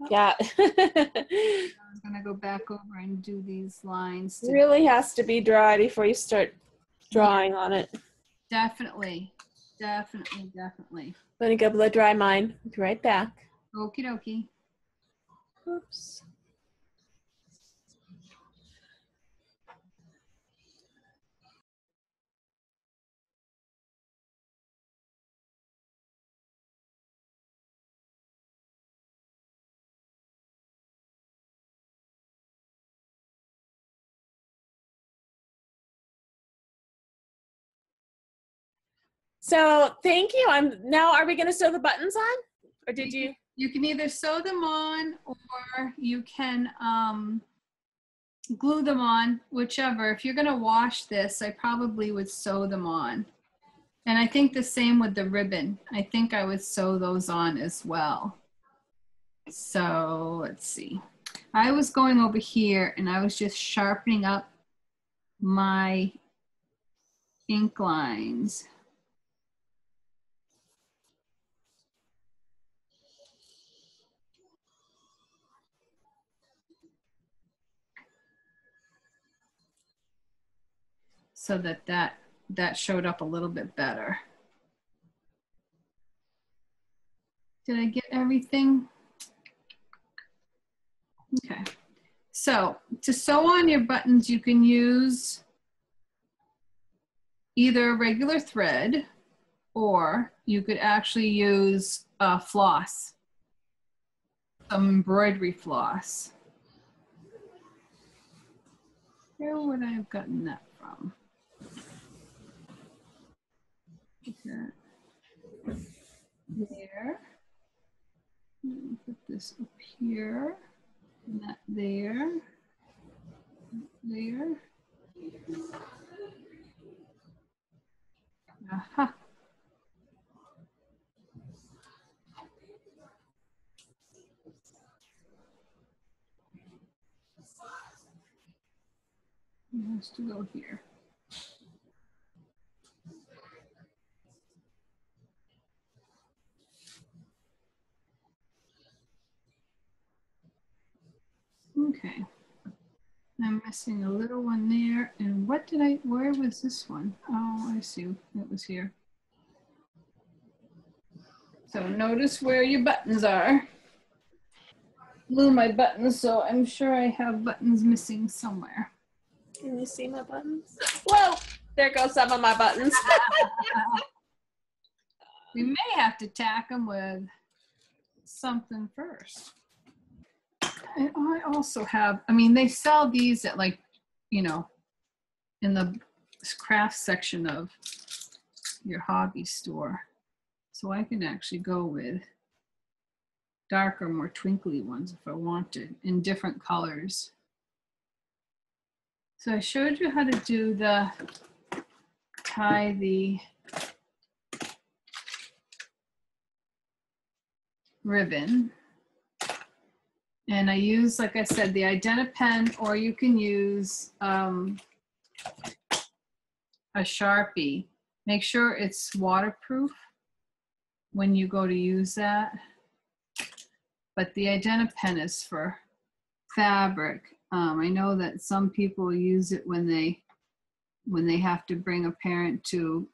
Yeah. I'm gonna go back over and do these lines. to- really has to be dry before you start drawing on it. Definitely, definitely, definitely. Let me go blow dry mine. Be right back. Okie dokie. Oops. So thank you. I'm now. Are we going to sew the buttons on, or did you? You can either sew them on or you can um, glue them on, whichever. If you're gonna wash this, I probably would sew them on. And I think the same with the ribbon. I think I would sew those on as well. So let's see. I was going over here and I was just sharpening up my ink lines. So that that that showed up a little bit better. Did I get everything? Okay. So to sew on your buttons, you can use either regular thread or you could actually use uh, floss, some embroidery floss. Where would I have gotten that from? Put that there. Put this up here, and that there, there. Aha. It has to go here. Okay. I'm missing a little one there. And what did I, where was this one? Oh, I see. It was here. So notice where your buttons are. Glue my buttons, so I'm sure I have buttons missing somewhere. Can you see my buttons? Whoa! There goes some of my buttons. We may have to tack them with something first. And I also have, I mean, they sell these at like, you know, in the craft section of your hobby store. So I can actually go with darker, more twinkly ones if I wanted in different colors. So I showed you how to do the, tie the ribbon. And I use, like I said, the Identi pen, or you can use um, a Sharpie. Make sure it's waterproof when you go to use that. But the Identi pen is for fabric. Um, I know that some people use it when they when they have to bring a parent to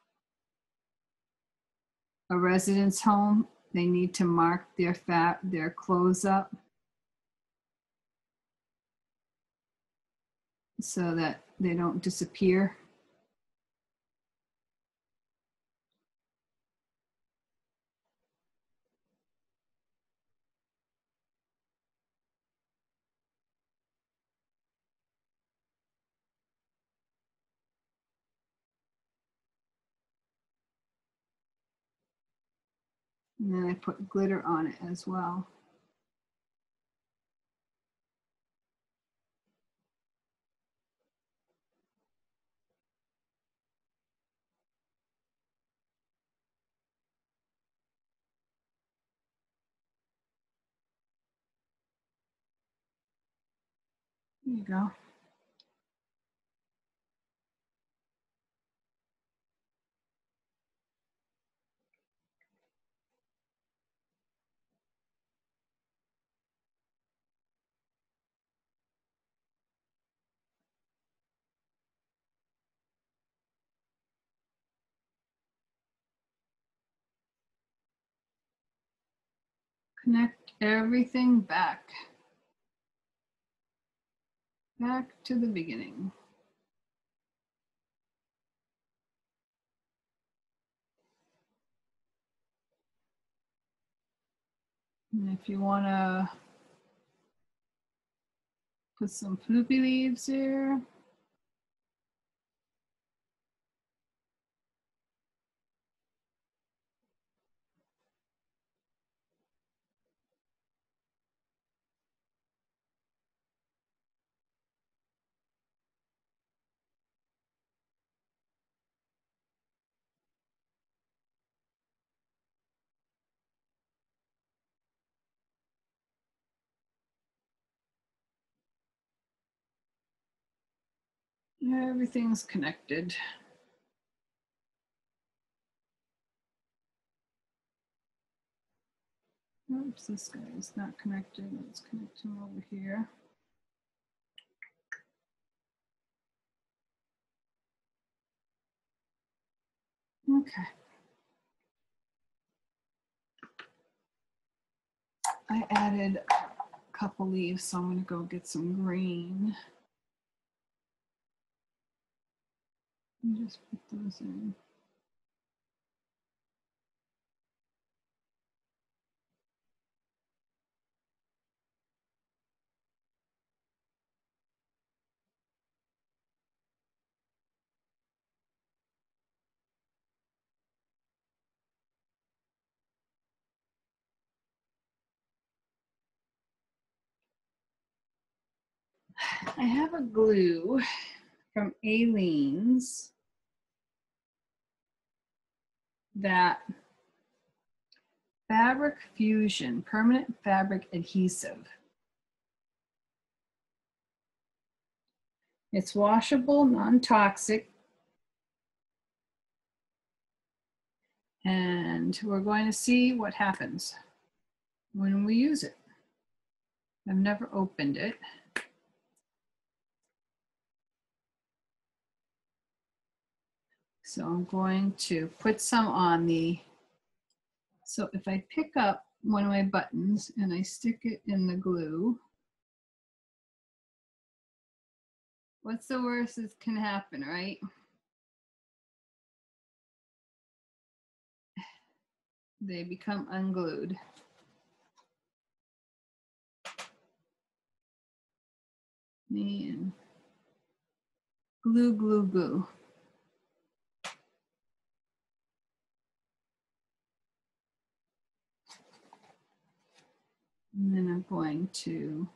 a residence home. They need to mark their fat their clothes up. So that they don't disappear. And then I put glitter on it as well. There you go. Connect everything back. Back to the beginning. And if you want to put some floopy leaves here. Everything's connected. Oops, this guy is not connected. Let's connect him over here. Okay. I added a couple leaves, so I'm gonna go get some green. And just put those in. I have a glue from Aleene's that Fabric Fusion Permanent Fabric Adhesive. It's washable, non-toxic. And we're going to see what happens when we use it. I've never opened it. So I'm going to put some on the, so if I pick up one of my buttons and I stick it in the glue, what's the worst that can happen, right? They become unglued. Man. Glue, glue, glue. And then I'm going to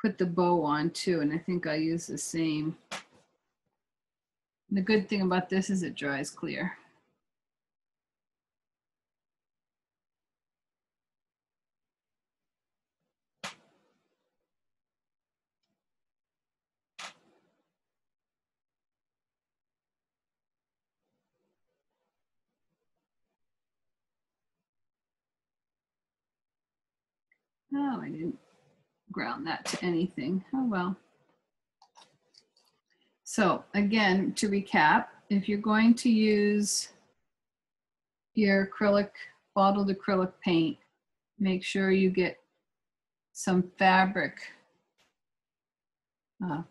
put the bow on too, and I think I'll use the same. The good thing about this is it dries clear. Oh, I didn't ground that to anything. Oh, well. So again, to recap, if you're going to use your acrylic, bottled acrylic paint, make sure you get some fabric uh,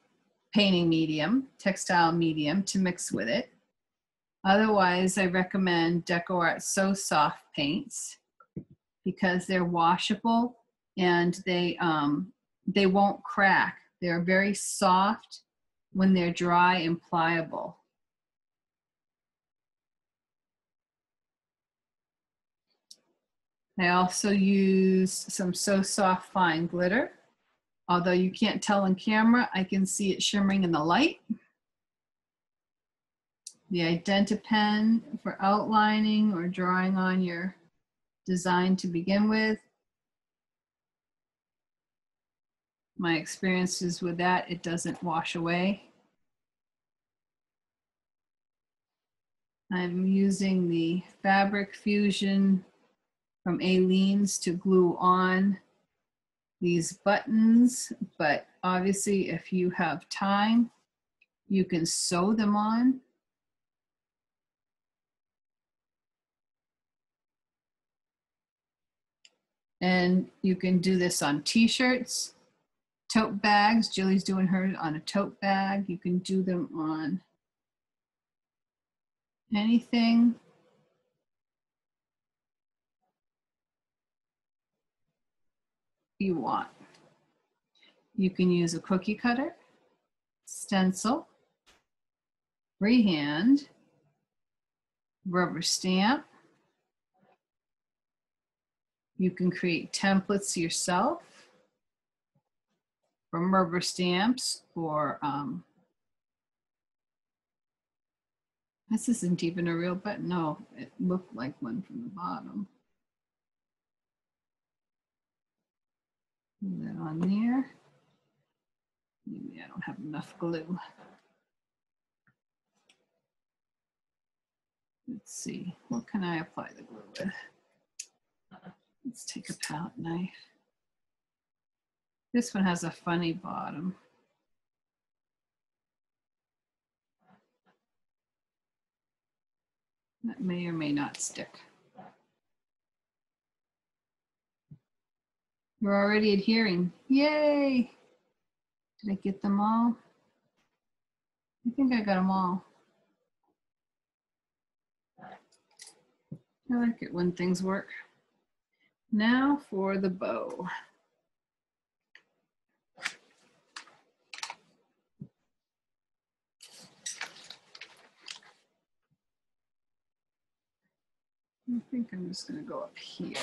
painting medium, textile medium to mix with it. Otherwise, I recommend DecoArt So Soft paints because they're washable and they um, they won't crack. They're very soft when they're dry and pliable. I also use some So Soft Fine Glitter. Although you can't tell on camera, I can see it shimmering in the light. The Identi-Pen for outlining or drawing on your design to begin with. My experiences with that, it doesn't wash away. I'm using the Fabric Fusion from Aleene's to glue on these buttons, but obviously if you have time, you can sew them on. And you can do this on t-shirts, tote bags. Julie's doing hers on a tote bag. You can do them on anything. you want. You can use a cookie cutter, stencil, freehand, rubber stamp. You can create templates yourself from rubber stamps or um, this isn't even a real button. No, it looked like one from the bottom. Put that on there. Maybe I don't have enough glue. Let's see, what can I apply the glue with? Let's take a palette knife. This one has a funny bottom. That may or may not stick. We're already adhering. Yay! Did I get them all? I think I got them all. I like it when things work. Now for the bow. I think I'm just going to go up here.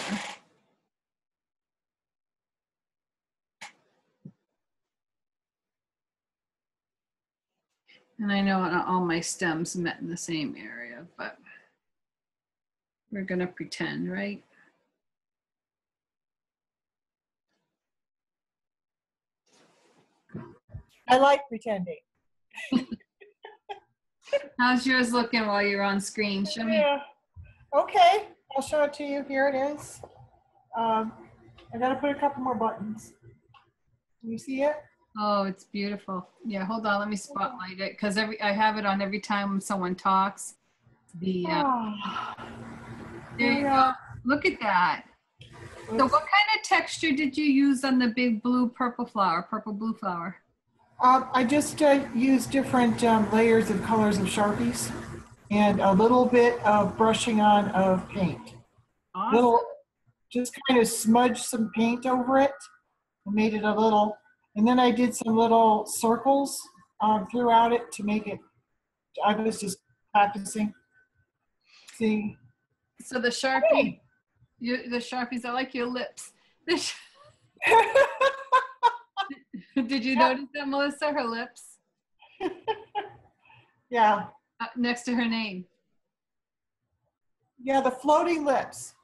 And I know all my stems met in the same area, but we're going to pretend, right? I like pretending. How's yours looking while you're on screen? Show me. Yeah. Okay, I'll show it to you. Here it is. Um, I gotta put a couple more buttons. Can you see it? Oh, it's beautiful. Yeah, hold on. Let me spotlight it because every I have it on every time someone talks. The uh, Oh. there you go. Look at that. So, what kind of texture did you use on the big blue purple flower, purple blue flower? Um, I just uh, use different um, layers of colors of Sharpies and a little bit of brushing on of paint. Awesome. Little, just kind of smudged some paint over it and made it a little, and then I did some little circles um, throughout it to make it, I was just practicing. See? So the sharpie, you, the sharpies. I like your lips. Did you notice that, Melissa? Her lips yeah, uh, next to her name. yeah, the floating lips.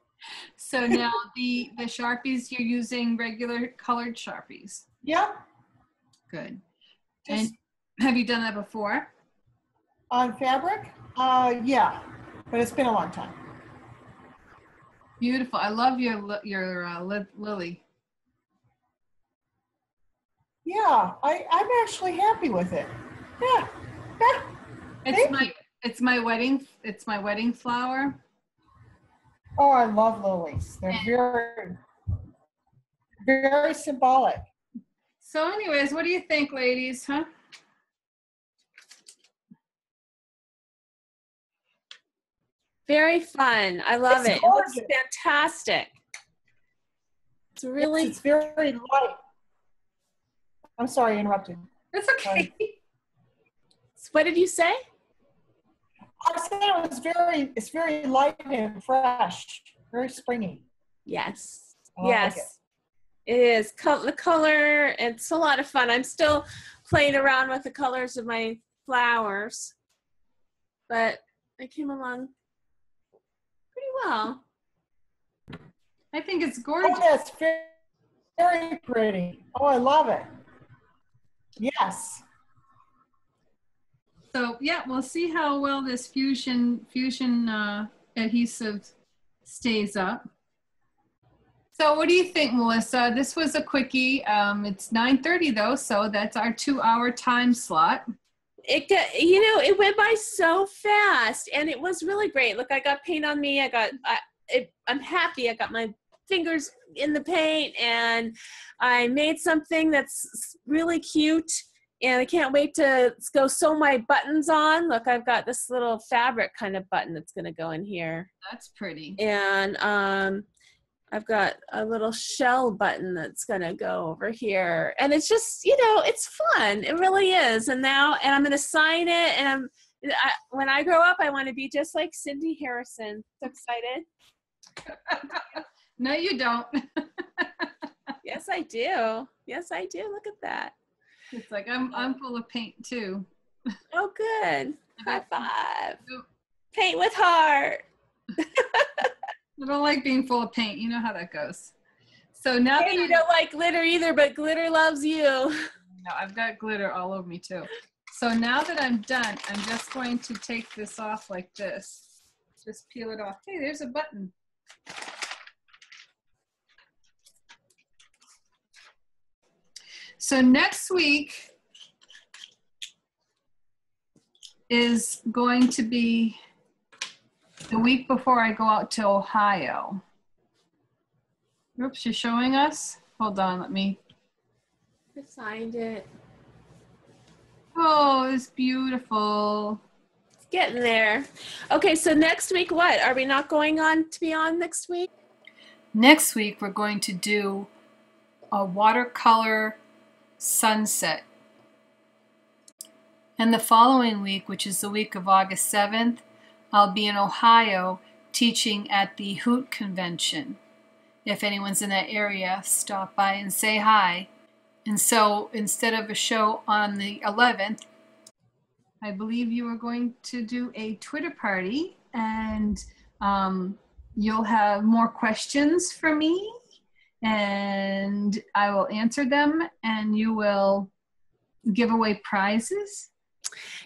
So now the the sharpies you're using regular colored sharpies. Yep, Good. just And have you done that before? on fabric. Uh, yeah, but it's been a long time. Beautiful. I love your your uh, li- lily. Yeah, I, I'm actually happy with it. Yeah, yeah. It's Thank my it's my wedding it's my wedding flower. Oh, I love lilies. They're very, very symbolic. So, anyways, what do you think, ladies? Huh? Very fun. I love It's it. It looks fantastic. It's really it's very light. I'm sorry, I interrupted. That's okay. What did you say? I said it was very, it's very light and fresh, very springy. Yes. I like yes. It is. Co- the color, it's a lot of fun. I'm still playing around with the colors of my flowers, but I came along pretty well. I think it's Oh, gorgeous. that's very, very pretty. Oh, I love it. Yes. So yeah, we'll see how well this fusion fusion uh, adhesive stays up. So what do you think, Melissa? This was a quickie. Um, it's 9:30 though, so that's our two-hour time slot. It you know, it went by so fast, and it was really great. Look, I got paint on me. I got, I, it, I'm happy. I got my fingers in the paint and I made something that's really cute and I can't wait to go sew my buttons on. Look, I've got this little fabric kind of button that's going to go in here. That's pretty. And um, I've got a little shell button that's going to go over here. And it's just, you know, it's fun. It really is. And now, and I'm going to sign it. And I'm, I, when I grow up, I want to be just like Cindy Harrison. So excited. no, you don't. yes, I do. Yes, I do. Look at that. It's like I'm I'm full of paint too. Oh, good. High five. Paint with heart. I don't like being full of paint. You know how that goes. So now that you don't like glitter either, but glitter loves you. No, I've got glitter all over me too. So now that I'm done, I'm just going to take this off like this. Just peel it off. Hey, there's a button. So next week is going to be the week before I go out to Ohio. Oops, you're showing us? Hold on, let me. I signed it. Oh, it's beautiful. It's getting there. Okay, so next week, what? Are we not going on to be on next week? Next week, we're going to do a watercolor sunset. And the following week, which is the week of August 7th, I'll be in Ohio teaching at the Hoot Convention. If anyone's in that area, stop by and say hi. And so instead of a show on the 11th, I believe you are going to do a Twitter party and um, you'll have more questions for me and I will answer them and you will give away prizes.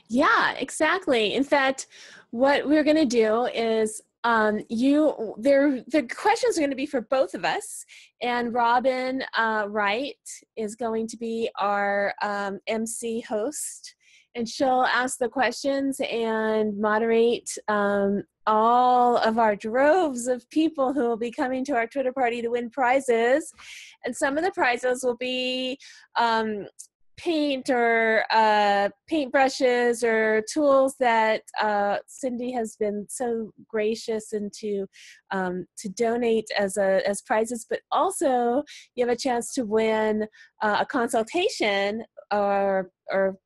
Yeah, exactly. In fact, what we're going to do is um, you there the questions are going to be for both of us and robin uh, wright is going to be our um, mc host and she'll ask the questions and moderate um, all of our droves of people who will be coming to our Twitter party to win prizes. And some of the prizes will be um, paint or uh, paintbrushes or tools that uh, Cindy has been so gracious and to um, to donate as a as prizes. But also, you have a chance to win uh, a consultation or or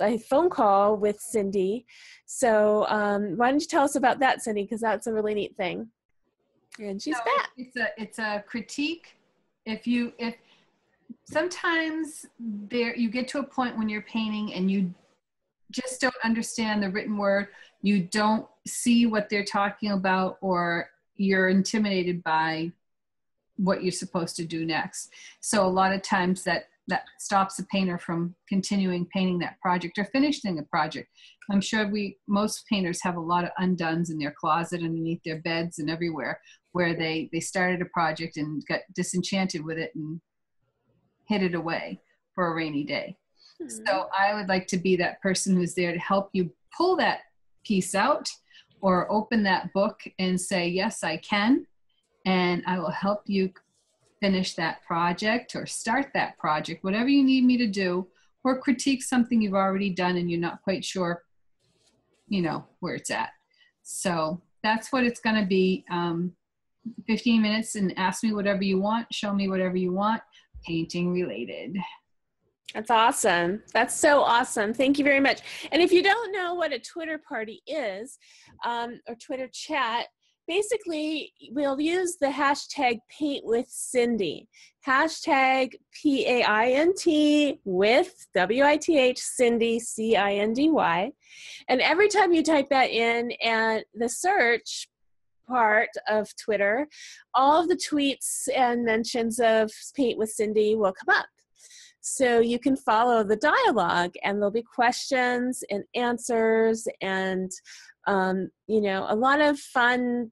a phone call with Cindy. So um, why don't you tell us about that, Cindy? Because that's a really neat thing. And she's so back. It's a it's a critique. If you if sometimes there you get to a point when you're painting and you just don't understand the written word, you don't see what they're talking about, or you're intimidated by what you're supposed to do next. So a lot of times that that stops a painter from continuing painting that project or finishing a project. I'm sure we most painters have a lot of undones in their closet, underneath their beds, and everywhere where they they started a project and got disenchanted with it and hid it away for a rainy day. Mm-hmm. So I would like to be that person who's there to help you pull that piece out or open that book and say, yes, I can. And I will help you finish that project or start that project, whatever you need me to do, or critique something you've already done and you're not quite sure, you know, where it's at. So that's what it's going to be. Um, 15 minutes and ask me whatever you want, show me whatever you want, painting related. That's awesome. That's so awesome. Thank you very much. And if you don't know what a Twitter party is, um, or Twitter chat, basically we'll use the hashtag paint with cindy. Hashtag p-a-i-n-t with w-i-t-h cindy c-i-n-d-y and every time you type that in and the search part of twitter all of the tweets and mentions of paint with cindy will come up. So you can follow the dialogue and there'll be questions and answers and um, you know a lot of fun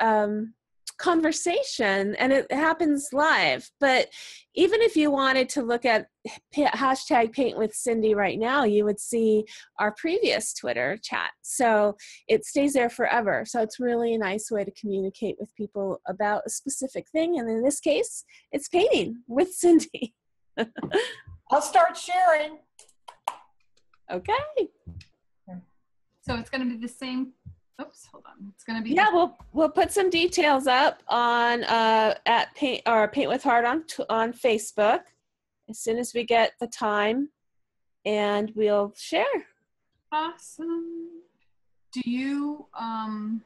um, conversation and it happens live. But even if you wanted to look at hashtag paint with Cindy right now, you would see our previous Twitter chat. So it stays there forever. So it's really a nice way to communicate with people about a specific thing. And in this case, it's painting with Cindy. I'll start sharing. Okay. So it's going to be the same. Oops, hold on. It's going to be. Yeah, we'll we'll put some details up on uh, at paint or paint with heart on on Facebook as soon as we get the time, and we'll share. Awesome. Do you um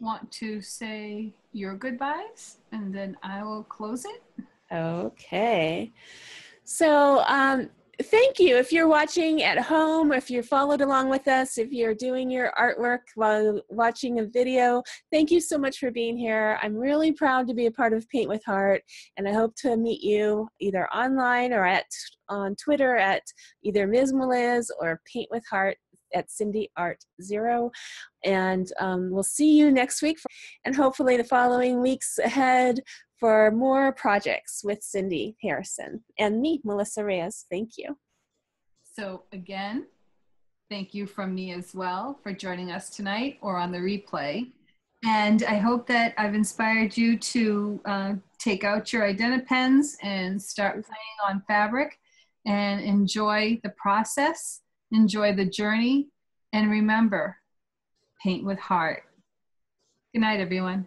want to say your goodbyes and then I will close it? Okay. So um, thank you. If you're watching at home, if you followed along with us, if you're doing your artwork while watching a video, thank you so much for being here. I'm really proud to be a part of Paint with Heart, and I hope to meet you either online or at on Twitter at either Ms. Meliz or Paint with Heart at Cindy Art Zero. And um, we'll see you next week, and hopefully the following weeks ahead for more projects with Cindy Harrison and me, Melissa Reyes. Thank you. So again, thank you from me as well for joining us tonight or on the replay. And I hope that I've inspired you to uh, take out your Identipens and start playing on fabric and enjoy the process, enjoy the journey, and remember, paint with heart. Good night, everyone.